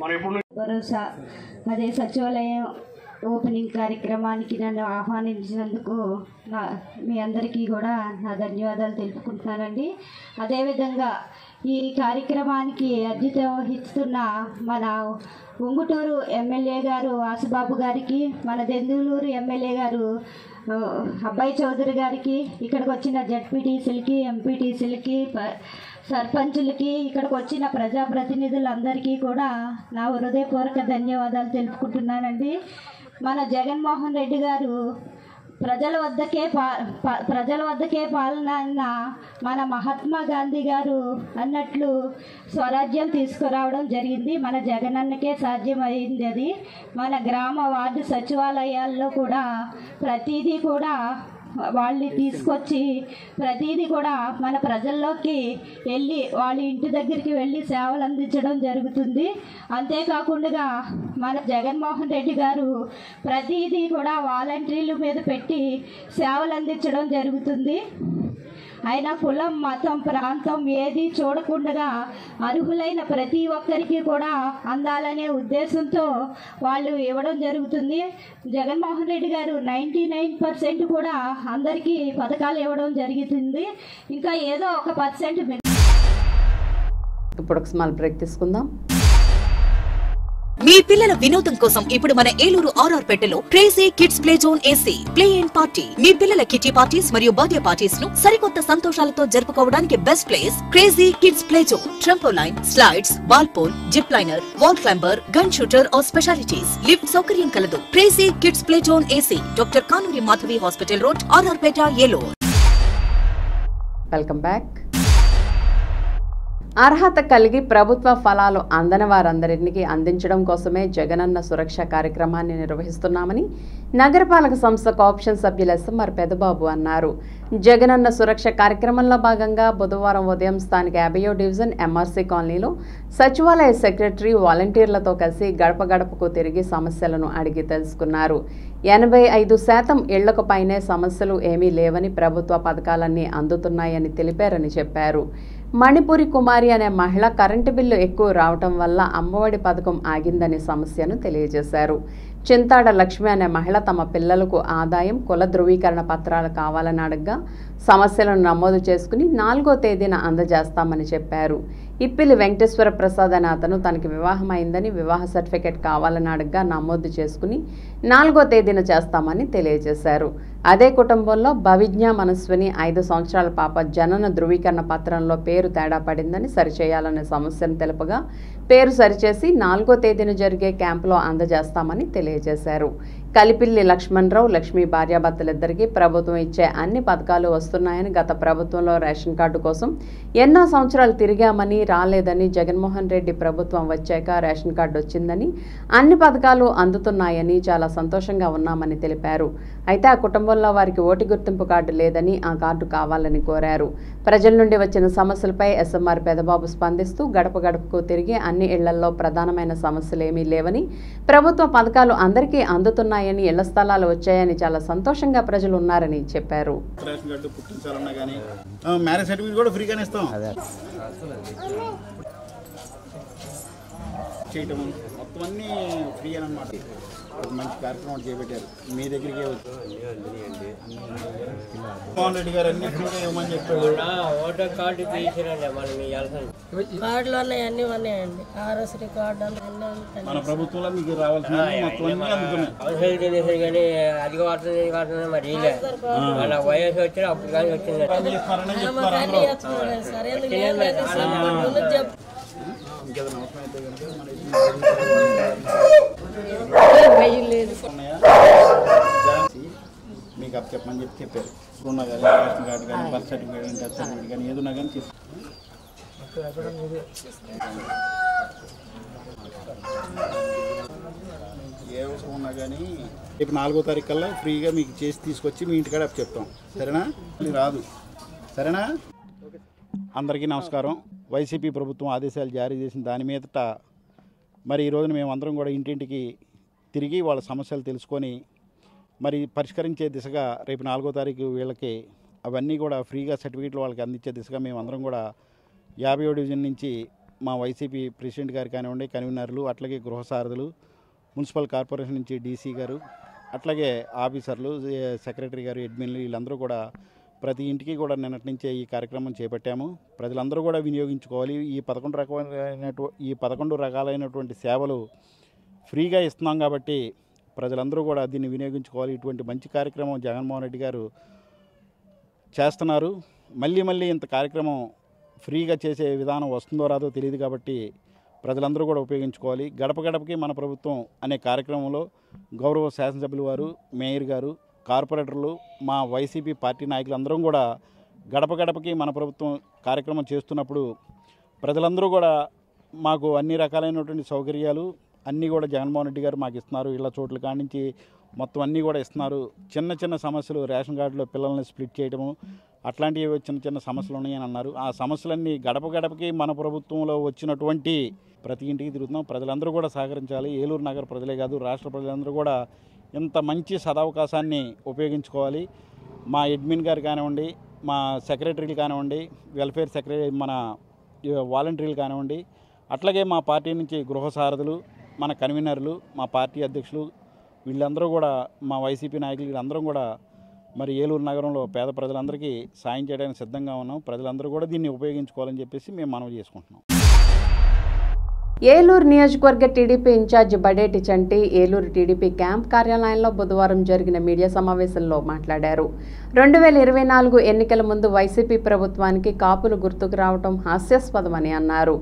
మనం ఎప్పుడు భరోసా. అదే సచివాలయం ఓపెనింగ్ కార్యక్రమానికి నన్ను ఆహ్వానించినందుకు నా మీ అందరికీ కూడా నా ధన్యవాదాలు తెలుపుకుంటున్నానండి. అదేవిధంగా ఈ కార్యక్రమానికి అధ్యత వహిస్తున్న మన ఉంగుటూరు ఎమ్మెల్యే గారు ఆసుబాబు గారికి మన దెందులూరు ఎమ్మెల్యే గారు అబ్బాయి చౌదరి గారికి ఇక్కడికి వచ్చిన జడ్పీటీసీలకి ఎంపీటీసీలకి సర్పంచులకి ఇక్కడికి వచ్చిన ప్రజాప్రతినిధులందరికీ కూడా నా హృదయపూర్వక ధన్యవాదాలు తెలుపుకుంటున్నానండి. మన జగన్మోహన్ రెడ్డి గారు ప్రజల వద్దకే పా ప- ప్రజల వద్దకే పాలన అన్న మన మహాత్మా గాంధీ గారు అన్నట్లు స్వరాజ్యం తీసుకురావడం జరిగింది. మన జగనన్నకే సాధ్యమైంది అది. మన గ్రామ వార్డు సచివాలయాల్లో కూడా ప్రతిదీ కూడా వాళ్ళని తీసుకొచ్చి ప్రతిదీ కూడా మన ప్రజల్లోకి వెళ్ళి వాళ్ళ ఇంటి దగ్గరికి వెళ్ళి సేవలు అందించడం జరుగుతుంది. అంతేకాకుండా మన జగన్మోహన్ రెడ్డి గారు ప్రతిదీ కూడా వాలంటీర్ల మీద పెట్టి సేవలు అందించడం జరుగుతుంది. ఆయన కులం మతం ప్రాంతం ఏది చూడకుండా అర్హులైన ప్రతి ఒక్కరికి కూడా అందాలనే ఉద్దేశంతో వాళ్ళు ఇవ్వడం జరుగుతుంది. జగన్మోహన్ రెడ్డి గారు నైంటీ నైన్ పర్సెంట్ కూడా అందరికీ పథకాలు ఇవ్వడం జరుగుతుంది ఇంకా ఏదో ఒక పర్సెంట్ ఇప్పుడు ఒక స్మాల్ బ్రేక్ తీసుకుందాం. మీ పిల్లల వినోదం కోసం ఇప్పుడు మన ఏలూరు ఆర్ఆర్ పెట్టెలో crazy kids play zone AC play and party. మీ పిల్లల కిటీ పార్టీస్ మరియు బర్త్డే పార్టీస్ను సరికొత్త సంతోషాలతో జరుపుకోవడానికి best place crazy kids play zone. Trampoline slides ball pool zip liner wall climber gun shooter are specialities. Lift సౌకర్యం కలదు. Crazy kids play zone AC doctor Kanuri Madhavi hospital road RR Pet Eluru. Welcome back అర్హత కలిగి ప్రభుత్వ ఫలాలు అందని వారందరికీ అందించడం కోసమే జగనన్న సురక్ష కార్యక్రమాన్ని నిర్వహిస్తున్నామని నగరపాలక సంస్థ కోఆప్షన్ సభ్యుల ఎస్ఎంఆర్ పెదబాబు అన్నారు. జగనన్న సురక్ష కార్యక్రమంలో భాగంగా బుధవారం ఉదయం స్థానిక యాభయో డివిజన్ ఎంఆర్సీ కాలనీలో సచివాలయ సెక్రటరీ వాలంటీర్లతో కలిసి గడప గడపకు తిరిగి సమస్యలను అడిగి తెలుసుకున్నారు. ఎనభై ఐదు శాతం ఇళ్ళకు పైనే సమస్యలు ఏమీ లేవని ప్రభుత్వ పథకాలన్నీ అందుతున్నాయని తెలిపారని చెప్పారు. మణిపురి కుమారి అనే మహిళ కరెంటు బిల్లు ఎక్కువ రావటం వల్ల అమ్మఒడి పథకం ఆగిందని సమస్యను తెలియజేశారు. చింతాడ లక్ష్మి అనే మహిళ తమ పిల్లలకు ఆదాయం కుల ధృవీకరణ పత్రాలు కావాలని అడగ్గా సమస్యలను నమోదు చేసుకుని నాలుగో తేదీన అందజేస్తామని చెప్పారు. ఇప్పిలి వెంకటేశ్వర ప్రసాద్ అనే అతను తనకి వివాహం అయిందని వివాహ సర్టిఫికెట్ కావాలని అడగ్గా నమోదు చేసుకుని నాలుగో తేదీన చేస్తామని తెలియజేశారు. అదే కుటుంబంలో భవిజ్ఞ మనస్విని ఐదు సంవత్సరాల పాప జనన ధృవీకరణ పత్రంలో పేరు తేడా పడిందని సరిచేయాలనే సమస్యను తెలుపగా పేరు సరిచేసి నాలుగో తేదీన జరిగే క్యాంపులో అందజేస్తామని తెలియజేశారు. కలిపిల్లి లక్ష్మణరావు లక్ష్మీ భార్యాభర్తలిద్దరికీ ప్రభుత్వం ఇచ్చే అన్ని పథకాలు వస్తున్నాయని గత ప్రభుత్వంలో రేషన్ కార్డు కోసం ఎన్నో సంవత్సరాలు తిరిగామని రాలేదని జగన్మోహన్ రెడ్డి ప్రభుత్వం వచ్చాక రేషన్ కార్డు వచ్చిందని అన్ని పథకాలు అందుతున్నాయని చాలా సంతోషంగా ఉన్నామని తెలిపారు. అయితే ఆ కుటుంబంలో వారికి ఓటు గుర్తింపు కార్డు లేదని ఆ కార్డు కావాలని కోరారు. ప్రజల నుండి వచ్చిన సమస్యలపై ఎస్ఎంఆర్ పెదబాబు స్పందిస్తూ గడప గడపకు తిరిగి అన్ని ఇళ్ళలో ప్రధానమైన సమస్యలు ఏమీ లేవని ప్రభుత్వ పథకాలు అందరికీ అందుతున్నాయని ఇళ్ళ స్థలాలు వచ్చాయని చాలా సంతోషంగా ప్రజలు ఉన్నారని చెప్పారు. చేయటం మొత్తం అన్నీ ఫ్రీ అనమాట ఒక మంచి కార్యక్రమం చేపట్టారు. మీ దగ్గరికే వచ్చి. జగన్మోహన్ రెడ్డి గారు అన్ని ఫ్రీగా ఇవ్వమని చెప్పాడు. ఓటర్ కార్డు తీసిరండి మనం ఇవ్వాల్సింది కార్డులు ఉన్నాయి అన్ని ఉన్నాయండి. RSD card. మన ప్రభుత్వంలో మీకు రావాల్సిన మొత్తం అన్నీ అందుతున్నాయి అవసరం తెలియదు కానీ ఇది వాడుతుంది మరి మన వయసు వచ్చి అప్పుడు కానీ వచ్చింది. ఇంకేదైనా అవసరం అయితే కనుక మీకు అప్ చెప్పమని చెప్పి చెప్పారు. ఇప్పుడున్నా కానీ రేషన్ కార్డు కానీ బర్త్ సర్టిఫికేట్ కానీ డెత్ సర్టిఫికేట్ కానీ ఏదున్నా కానీ ఏ అవసరం ఉన్నా కానీ రేపు నాలుగో తారీఖు కల్లా ఫ్రీగా మీకు చేసి తీసుకొచ్చి మీ ఇంటికాడ అప్పు చెప్తాం. సరేనా? రాదు. సరేనా? అందరికీ నమస్కారం. వైసీపీ ప్రభుత్వం ఆదేశాలు జారీ చేసిన దాని మీదట మరి ఈ రోజున మేము అందరం కూడా ఇంటింటికి తిరిగి వాళ్ళ సమస్యలు తెలుసుకొని మరి పరిష్కరించే దిశగా రేపు నాలుగో తారీఖు వీళ్ళకి అవన్నీ కూడా ఫ్రీగా సర్టిఫికేట్లు వాళ్ళకి అందించే దిశగా మేము అందరం కూడా యాభై డివిజన్ నుంచి మా వైసీపీ ప్రెసిడెంట్ గారు కానివ్వండి కన్వీనర్లు అట్లాగే గృహ సారథులు మున్సిపల్ కార్పొరేషన్ నుంచి డీసీ గారు అట్లాగే ఆఫీసర్లు సెక్రటరీ గారు అడ్మిన్లు వీళ్ళందరూ కూడా ప్రతి ఇంటికి కూడా నిన్నటి నుంచే ఈ కార్యక్రమం చేపట్టాము. ప్రజలందరూ కూడా వినియోగించుకోవాలి. ఈ పదకొండు రకమైనటు ఈ పదకొండు రకాలైనటువంటి సేవలు ఫ్రీగా ఇస్తున్నాం కాబట్టి ప్రజలందరూ కూడా దీన్ని వినియోగించుకోవాలి. ఇటువంటి మంచి కార్యక్రమం జగన్మోహన్ రెడ్డి గారు చేస్తున్నారు. మళ్ళీ మళ్ళీ ఇంత కార్యక్రమం ఫ్రీగా చేసే విధానం వస్తుందో రాదో తెలియదు కాబట్టి ప్రజలందరూ కూడా ఉపయోగించుకోవాలి. గడప గడపకి మన ప్రభుత్వం అనే కార్యక్రమంలో గౌరవ శాసనసభ్యులు వారు మేయర్ గారు కార్పొరేటర్లు మా వైసీపీ పార్టీ నాయకులు అందరం కూడా గడప గడపకి మన ప్రభుత్వం కార్యక్రమం చేస్తున్నప్పుడు ప్రజలందరూ కూడా మాకు అన్ని రకాలైనటువంటి సౌకర్యాలు అన్నీ కూడా జగన్మోహన్ రెడ్డి గారు మాకు ఇస్తున్నారు. ఇళ్ళ చోట్ల కానించి నుంచి మొత్తం అన్నీ కూడా ఇస్తున్నారు. చిన్న చిన్న సమస్యలు రేషన్ కార్డులో పిల్లల్ని స్ప్లిట్ చేయడము అట్లాంటివి చిన్న చిన్న సమస్యలు ఉన్నాయని అన్నారు. ఆ సమస్యలన్నీ గడప గడపకి మన ప్రభుత్వంలో వచ్చినటువంటి ప్రతి ఇంటికి తిరుగుతున్నాం. ప్రజలందరూ కూడా సహకరించాలి. ఏలూరు నగర ప్రజలే కాదు రాష్ట్ర ప్రజలందరూ కూడా ఇంత మంచి సదవకాశాన్ని ఉపయోగించుకోవాలి. మా అడ్మిన్ గారు కానివ్వండి మా సెక్రటరీలు కానివ్వండి వెల్ఫేర్ సెక్రటరీ మన వాలంటీర్లు కానివ్వండి అట్లాగే మా పార్టీ నుంచి గృహ సారథులు మన కన్వీనర్లు మా పార్టీ అధ్యక్షులు వీళ్ళందరూ కూడా మా వైసీపీ నాయకులు వీళ్ళందరం కూడా మరి ఏలూరు నగరంలో పేద ప్రజలందరికీ సాయం చేయడానికి సిద్ధంగా ఉన్నాం. ప్రజలందరూ కూడా దీన్ని ఉపయోగించుకోవాలని చెప్పేసి మేము మనవి చేసుకుంటున్నాం. ఏలూరు నియోజకవర్గ TDP incharge Badeti Chanti Eluru TDP camp కార్యాలయంలో బుధవారం జరిగిన మీడియా సమావేశంలో మాట్లాడారు. రెండు వేల ఇరవై నాలుగు ఎన్నికల ముందు వైసీపీ ప్రభుత్వానికి కాపులు గుర్తుకు రావడం హాస్యాస్పదమని అన్నారు.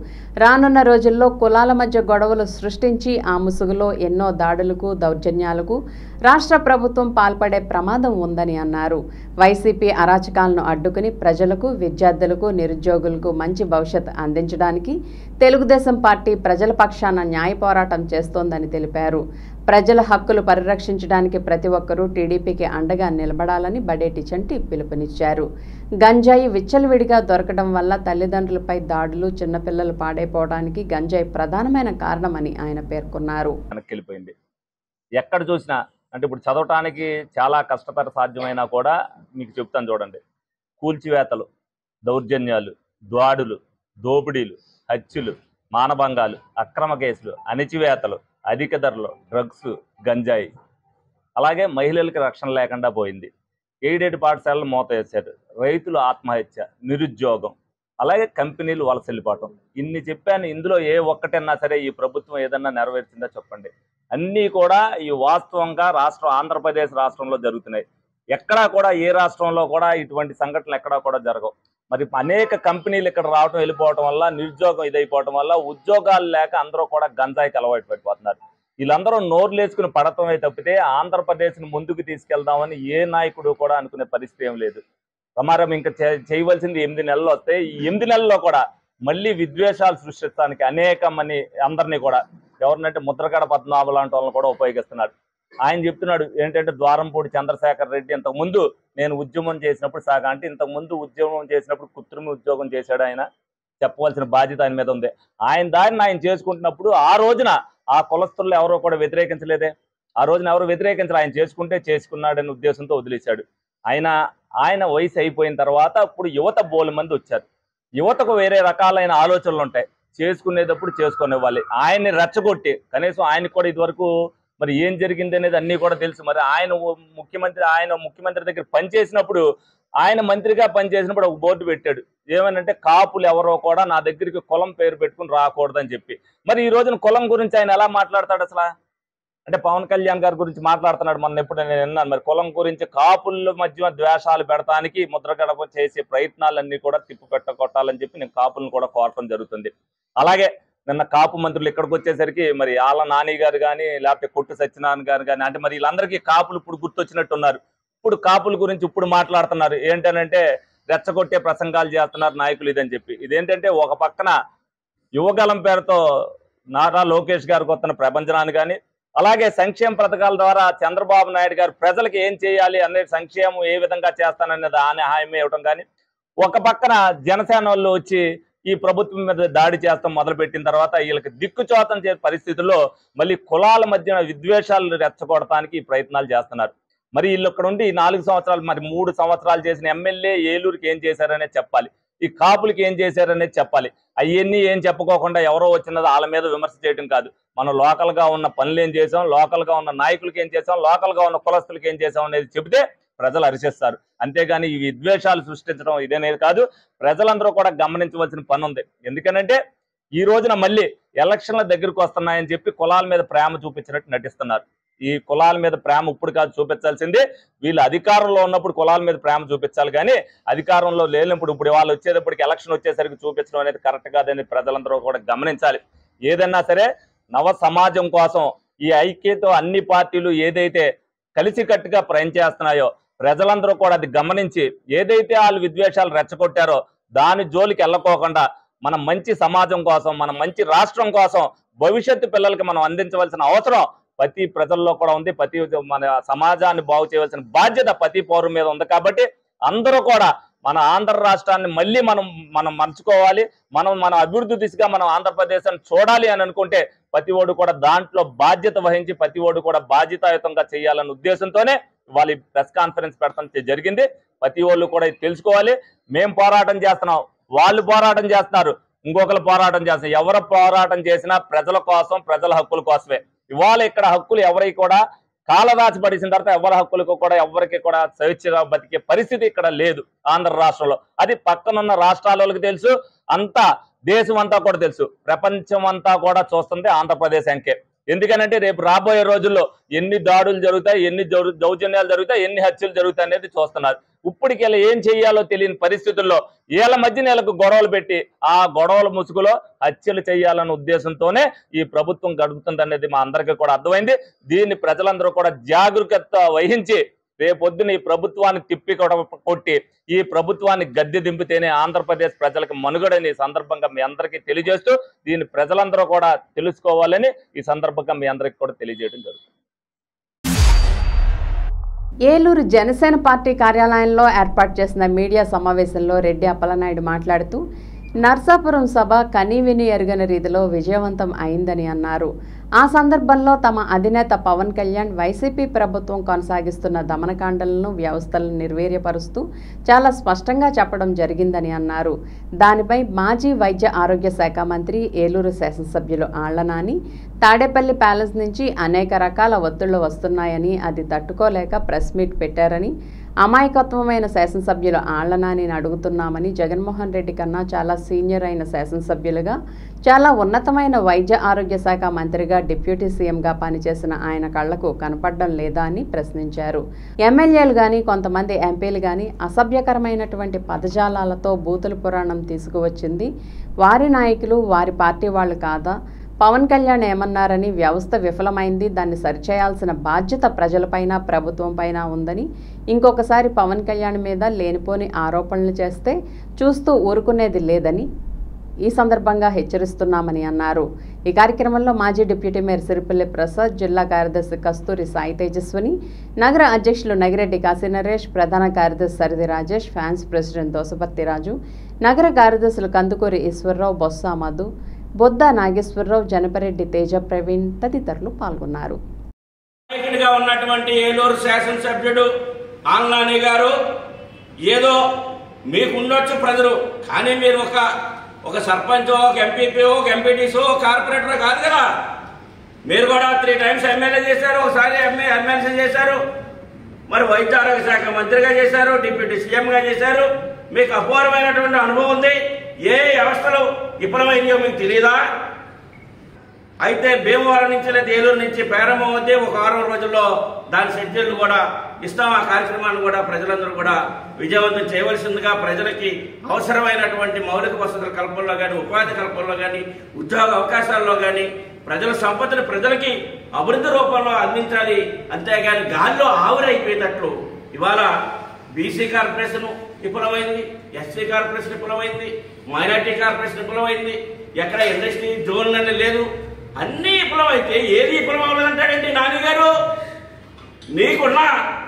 రానున్న రోజుల్లో కులాల మధ్య గొడవలు సృష్టించి ఆ ముసుగులో ఎన్నో దాడులకు దౌర్జన్యాలకు రాష్ట్ర ప్రభుత్వం పాల్పడే ప్రమాదం ఉందని అన్నారు. వైసీపీ అరాచకాలను అడ్డుకుని ప్రజలకు విద్యార్థులకు నిరుద్యోగులకు మంచి భవిష్యత్ అందించడానికి తెలుగుదేశం పార్టీ ప్రజల పక్షాన న్యాయ పోరాటం చేస్తోందని తెలిపారు. ప్రజల హక్కులు పరిరక్షించడానికి ప్రతి ఒక్కరూ టీడీపీకి అండగా నిలబడాలని బడేటి చంటి పిలుపునిచ్చారు. గంజాయి విచ్చలవిడిగా దొరకడం వల్ల తల్లిదండ్రులపై దాడులు చిన్నపిల్లలు పాడైపోవడానికి గంజాయి ప్రధానమైన కారణమని ఆయన పేర్కొన్నారు. ఎక్కడ చూసినా అంటే ఇప్పుడు చదవటానికి చాలా కష్టతర సాధ్యమైనా కూడా మీకు చెప్తాను చూడండి. కూల్చివేతలు దౌర్జన్యాలు ద్వాడులు దోపిడీలు హత్యలు మానభంగాలు అక్రమ కేసులు అణిచివేతలు అధిక ధరలు డ్రగ్స్ గంజాయి. అలాగే మహిళలకు రక్షణ లేకుండా పోయింది. ఎయిడెడ్ పాఠశాలలు మూత వేశారు రైతులు ఆత్మహత్య నిరుద్యోగం. అలాగే కంపెనీలు వలస వెళ్ళిపోవటం ఇన్ని చెప్పాను. ఇందులో ఏ ఒక్కటన్నా సరే ఈ ప్రభుత్వం ఏదన్నా నెరవేర్చిందా చెప్పండి. అన్నీ కూడా ఈ వాస్తవంగా రాష్ట్రం ఆంధ్రప్రదేశ్ రాష్ట్రంలో జరుగుతున్నాయి. ఎక్కడా కూడా ఏ రాష్ట్రంలో కూడా ఇటువంటి సంఘటనలు ఎక్కడా కూడా జరగవు. మరి అనేక కంపెనీలు ఇక్కడ రావటం వెళ్ళిపోవటం వల్ల నిరుద్యోగం ఇదైపోవటం వల్ల ఉద్యోగాలు లేక అందరూ కూడా గంజాయికి అలవాటు పడిపోతున్నారు. వీళ్ళందరూ నోర్లేసుకుని పడటమే తప్పితే ఆంధ్రప్రదేశ్ని ముందుకు తీసుకెళ్దామని ఏ నాయకుడు కూడా అనుకునే పరిస్థితి ఏం లేదు. సమారం ఇంకా చే- చేయవలసింది ఎనిమిది నెలలు వస్తే ఈ ఎనిమిది నెలల్లో కూడా మళ్ళీ విద్వేషాలు సృష్టించడానికి అనేక మంది అందరినీ కూడా ఎవరినంటే ముద్రగడ పద్మనాభ లాంటి వాళ్ళని కూడా ఉపయోగిస్తున్నారు. ఆయన చెప్తున్నాడు ఏంటంటే ద్వారంపూడి చంద్రశేఖర్ రెడ్డి ఇంతకు ముందు నేను ఉద్యమం చేసినప్పుడు సాగ అంటే ఇంతకు ముందు ఉద్యమం చేసినప్పుడు కృత్రిమ ఉద్యోగం చేశాడు ఆయన. చెప్పవలసిన బాధ్యత ఆయన మీద ఉంది. ఆయన దారిని ఆయన చేసుకుంటున్నప్పుడు ఆ రోజున ఆ కులస్తులు ఎవరో కూడా వ్యతిరేకించలేదే. ఆ రోజున ఎవరు వ్యతిరేకించరు ఆయన చేసుకుంటే చేసుకున్నాడనే ఉద్దేశంతో వదిలేశాడు. ఆయన ఆయన వయసు అయిపోయిన తర్వాత ఇప్పుడు యువత బోలు మంది వచ్చారు. యువతకు వేరే రకాలైన ఆలోచనలు ఉంటాయి. చేసుకునేటప్పుడు చేసుకునేవ్వాలి. ఆయన్ని రెచ్చగొట్టి కనీసం ఆయనకు కూడా ఇదివరకు మరి ఏం జరిగింది అనేది అన్ని కూడా తెలుసు. మరి ఆయన ముఖ్యమంత్రి ఆయన ముఖ్యమంత్రి దగ్గర పనిచేసినప్పుడు ఆయన మంత్రిగా పనిచేసినప్పుడు ఒక బోర్డు పెట్టాడు. ఏమనంటే కాపులు ఎవరో కూడా నా దగ్గరికి కులం పేరు పెట్టుకుని రాకూడదని చెప్పి. మరి ఈ రోజున కులం గురించి ఆయన ఎలా మాట్లాడతాడు అసలు? అంటే పవన్ కళ్యాణ్ గారి గురించి మాట్లాడుతున్నాడు మొన్న ఎప్పుడు నేను విన్నాను. మరి కులం గురించి కాపుల మధ్య ద్వేషాలు పెడతానికి ముద్రగడప చేసే ప్రయత్నాలన్నీ కూడా తిప్పు పెట్టకొట్టాలని చెప్పి నేను కాపులను కూడా కోరటం జరుగుతుంది. అలాగే నిన్న కాపు మంత్రులు ఇక్కడికి వచ్చేసరికి మరి ఆళ్ళ నాని గారు కానీ లేకపోతే కొట్టు సత్యనారాయణ గారు కానీ అంటే మరి వీళ్ళందరికీ కాపులు ఇప్పుడు గుర్తొచ్చినట్టున్నారు. ఇప్పుడు కాపుల గురించి ఇప్పుడు మాట్లాడుతున్నారు. ఏంటనంటే రెచ్చగొట్టే ప్రసంగాలు చేస్తున్నారు నాయకులు ఇదని చెప్పి. ఇదేంటంటే ఒక పక్కన యువగలం పేరుతో నారా లోకేష్ గారికి వస్తున్న ప్రపంచనాన్ని కానీ అలాగే సంక్షేమ పథకాల ద్వారా చంద్రబాబు నాయుడు గారు ప్రజలకు ఏం చేయాలి అనే సంక్షేమం ఏ విధంగా చేస్తాననేది దాని హామీ ఇవ్వడం కానీ ఒక పక్కన జనసేన వాళ్ళు వచ్చి ఈ ప్రభుత్వం మీద దాడి చేస్తాం మొదలుపెట్టిన తర్వాత వీళ్ళకి దిక్కుచోతం చేసే పరిస్థితుల్లో మళ్ళీ కులాల మధ్య విద్వేషాలు రెచ్చగొడటానికి ప్రయత్నాలు చేస్తున్నారు. మరి వీళ్ళు ఇక్కడ ఉండి నాలుగు సంవత్సరాలు మరి మూడు సంవత్సరాలు చేసిన ఎమ్మెల్యే ఏలూరుకి ఏం చేశారనే చెప్పాలి. ఈ కాపులకి ఏం చేశారనేది చెప్పాలి. అవన్నీ ఏం చెప్పుకోకుండా ఎవరో వచ్చినది వాళ్ళ మీద విమర్శ చేయడం కాదు. మనం లోకల్గా ఉన్న పనులు ఏం చేసాం? లోకల్గా ఉన్న నాయకులకి ఏం చేసాం? లోకల్గా ఉన్న కులస్తులకి ఏం చేసాం అనేది చెబితే ప్రజలు అరిచేస్తారు. అంతేగాని ఈ విద్వేషాలు సృష్టించడం ఇదేనేది కాదు. ప్రజలందరూ కూడా గమనించవలసిన పని ఉంది ఎందుకనంటే ఈ రోజున మళ్ళీ ఎలక్షన్ల దగ్గరకు వస్తున్నాయని చెప్పి కులాల మీద ప్రేమ చూపించినట్టు నటిస్తున్నారు. ఈ కులాల మీద ప్రేమ ఇప్పుడు కాదు చూపించాల్సింది. వీళ్ళు అధికారంలో ఉన్నప్పుడు కులాల మీద ప్రేమ చూపించాలి కానీ అధికారంలో లేనప్పుడు ఇప్పుడు వాళ్ళు వచ్చేటప్పటికి ఎలక్షన్ వచ్చేసరికి చూపించడం అనేది కరెక్ట్ కాదని ప్రజలందరూ కూడా గమనించాలి. ఏదన్నా సరే నవ సమాజం కోసం ఈ ఐక్యతో అన్ని పార్టీలు ఏదైతే కలిసికట్టుగా చేస్తున్నాయో ప్రజలందరూ కూడా అది గమనించి ఏదైతే వాళ్ళు విద్వేషాలు రెచ్చగొట్టారో దాని జోలికి వెళ్ళకోకుండా మన మంచి సమాజం కోసం మన మంచి రాష్ట్రం కోసం భవిష్యత్తు పిల్లలకి మనం అందించవలసిన అవసరం ప్రతి ప్రజల్లో కూడా ఉంది. ప్రతి మన సమాజాన్ని బాగు చేయవలసిన బాధ్యత ప్రతి పౌరు మీద ఉంది కాబట్టి అందరూ కూడా మన ఆంధ్ర రాష్ట్రాన్ని మళ్ళీ మనం మనం మలుచుకోవాలి. మనం మన అభివృద్ధి దిశగా మనం ఆంధ్రప్రదేశ్ చూడాలి అని అనుకుంటే ప్రతి ఓడు కూడా దాంట్లో బాధ్యత వహించి ప్రతి ఓడు కూడా బాధ్యతాయుతంగా చేయాలనే ఉద్దేశంతోనే వాళ్ళ ప్రెస్ కాన్ఫరెన్స్ పెడతాం జరిగింది. ప్రతి వాళ్ళు కూడా తెలుసుకోవాలి. మేము పోరాటం చేస్తున్నాం. వాళ్ళు పోరాటం చేస్తున్నారు. ఇంకొకరు పోరాటం చేస్తున్నారు. ఎవరు పోరాటం చేసినా ప్రజల కోసం ప్రజల హక్కుల కోసమే. ఇవాళ ఇక్కడ హక్కులు ఎవరికి కూడా కాలరాచి పడిసిన తర్వాత ఎవరి హక్కులకు కూడా ఎవరికి కూడా స్వేచ్ఛగా బతికే పరిస్థితి ఇక్కడ లేదు ఆంధ్ర రాష్ట్రంలో. అది పక్కనున్న రాష్ట్రాలకు తెలుసు. అంతా దేశం అంతా కూడా తెలుసు. ప్రపంచం అంతా కూడా చూస్తుంది ఆంధ్రప్రదేశ్ అంకే. ఎందుకనంటే రేపు రాబోయే రోజుల్లో ఎన్ని దాడులు జరుగుతాయి ఎన్ని దౌర్జన్యాలు జరుగుతాయి ఎన్ని హత్యలు జరుగుతాయి అనేది చూస్తున్నారు. ఇప్పటికి ఇలా ఏం చేయాలో తెలియని పరిస్థితుల్లో వీళ్ళ మధ్య నెలకు గొడవలు పెట్టి ఆ గొడవల ముసుగులో హత్యలు చేయాలన్న ఉద్దేశంతోనే ఈ ప్రభుత్వం గడుపుతుంది అనేది మా అందరికీ కూడా అర్థమైంది. దీన్ని ప్రజలందరూ కూడా జాగ్రత్త వహించి రేపొద్దున ఈ ప్రభుత్వాన్ని తిప్పి కొట్టి ఈ ప్రభుత్వాన్ని గద్దె దింపితేనే ఆంధ్రప్రదేశ్ ప్రజలకు మనుగడని ఈ సందర్భంగా మీ అందరికీ తెలియజేస్తూ దీన్ని ప్రజలందరూ కూడా తెలుసుకోవాలని ఈ సందర్భంగా మీ అందరికీ కూడా తెలియజేయడం జరుగుతుంది. ఏలూరు జనసేన పార్టీ కార్యాలయంలో ఏర్పాటు చేసిన మీడియా సమావేశంలో రెడ్డి అప్పలనాయుడు మాట్లాడుతూ నర్సాపురం సభ కనీవిని ఎరుగని రీతిలో విజయవంతం అయిందని అన్నారు. ఆ సందర్భంలో తమ అధినేత పవన్ కళ్యాణ్ వైసీపీ ప్రభుత్వం కొనసాగిస్తున్న దమనకాండలను వ్యవస్థలను నిర్వీర్యపరుస్తూ చాలా స్పష్టంగా చెప్పడం జరిగిందని అన్నారు. దానిపై మాజీ వైద్య ఆరోగ్య శాఖ మంత్రి ఏలూరు శాసనసభ్యులు ఆళ్ళనాని తాడేపల్లి ప్యాలెస్ నుంచి అనేక రకాల ఒత్తిళ్ళు వస్తున్నాయని అది తట్టుకోలేక ప్రెస్ మీట్ పెట్టారని అమాయకత్వమైన శాసనసభ్యులు ఆళ్ళనానిని అడుగుతున్నామని జగన్మోహన్ రెడ్డి కన్నా చాలా సీనియర్ అయిన శాసనసభ్యులుగా చాలా ఉన్నతమైన వైద్య ఆరోగ్య శాఖ మంత్రిగా డిప్యూటీ సీఎంగా పనిచేసిన ఆయన కళ్ళకు కనపడడం లేదా అని ప్రశ్నించారు. ఎమ్మెల్యేలు కానీ కొంతమంది ఎంపీలు కానీ అసభ్యకరమైనటువంటి పదజాలాలతో బూతుల పురాణం తీసుకువచ్చింది. వారి నాయకులు వారి పార్టీ వాళ్ళు కాదా? పవన్ కళ్యాణ్ ఏమన్నారని వ్యవస్థ విఫలమైంది దాన్ని సరిచేయాల్సిన బాధ్యత ప్రజలపైన ప్రభుత్వం పైన ఉందని. ఇంకొకసారి పవన్ కళ్యాణ్ మీద లేనిపోని ఆరోపణలు చేస్తే చూస్తూ ఊరుకునేది లేదని ఈ సందర్భంగా హెచ్చరిస్తున్నామని అన్నారు. ఈ కార్యక్రమంలో మాజీ డిప్యూటీ మేయర్ సిరిపల్లి ప్రసాద్ జిల్లా కార్యదర్శి కస్తూరి సాయి తేజస్విని నగర అధ్యక్షులు నగిరెడ్డి కాశీ నరేష్ ప్రధాన కార్యదర్శి సరిది రాజేష్ ఫ్యాన్స్ ప్రెసిడెంట్ దోసపత్తి రాజు నగర కార్యదర్శులు కందుకూరి ఈశ్వరరావు బొత్స మధు బొద్ద నాగేశ్వరరావు జనపరెడ్డి తేజ ప్రవీణ్ తదితరులు పాల్గొన్నారు. ఉన్నటువంటి ఏలూరు శాసనసభ్యుడు ఆంగ్లాని గారు ఏదో మీకు ఉండొచ్చు ప్రజలు కానీ మీరు ఒక ఒక సర్పంచ్ ఒక ఎంపీపీ ఒక ఎంపీటీసో కార్పొరేటర్ కాదు కదా. మీరు కూడా త్రీ టైమ్స్ ఎమ్మెల్యే చేశారు ఒకసారి ఎంఏ ఎమ్మెల్సీ చేశారు మరి వైద్య ఆరోగ్య శాఖ మంత్రిగా చేశారు డిప్యూటీ సీఎంగా చేశారు. మీకు అపూర్వమైనటువంటి అనుభవం ఉంది. ఏ వ్యవస్థలు విఫలమైందో మీకు తెలియదా అయితే భీమవరం నుంచి లేదా ఏలూరు నుంచి ప్రారంభం ఒక వారం రోజుల్లో దాని షెడ్యూల్ కూడా ఇస్తాం. ఆ కార్యక్రమాన్ని కూడా ప్రజలందరూ కూడా విజయవంతం చేయవలసిందిగా ప్రజలకి అవసరమైనటువంటి మౌలిక వసతుల కల్పనలో కానీ ఉపాధి కల్పనలో కానీ ఉద్యోగ అవకాశాల్లో కానీ ప్రజల సంపదను ప్రజలకి అభివృద్ధి రూపంలో అందించాలి. అంతేగాని గాల్లో ఆవిరైపోయేటట్లు. ఇవాళ బీసీ కార్పొరేషన్ విఫలమైంది ఎస్సీ కార్పొరేషన్ విఫలమైంది మైనార్టీ కార్పొరేషన్ విఫలమైంది ఎక్కడ ఇండస్ట్రీ జోన్ అని లేదు. అన్ని విఫలమైతే ఏది విఫలం అవ్వలేదంటాడండి నాని గారు? నీకున్న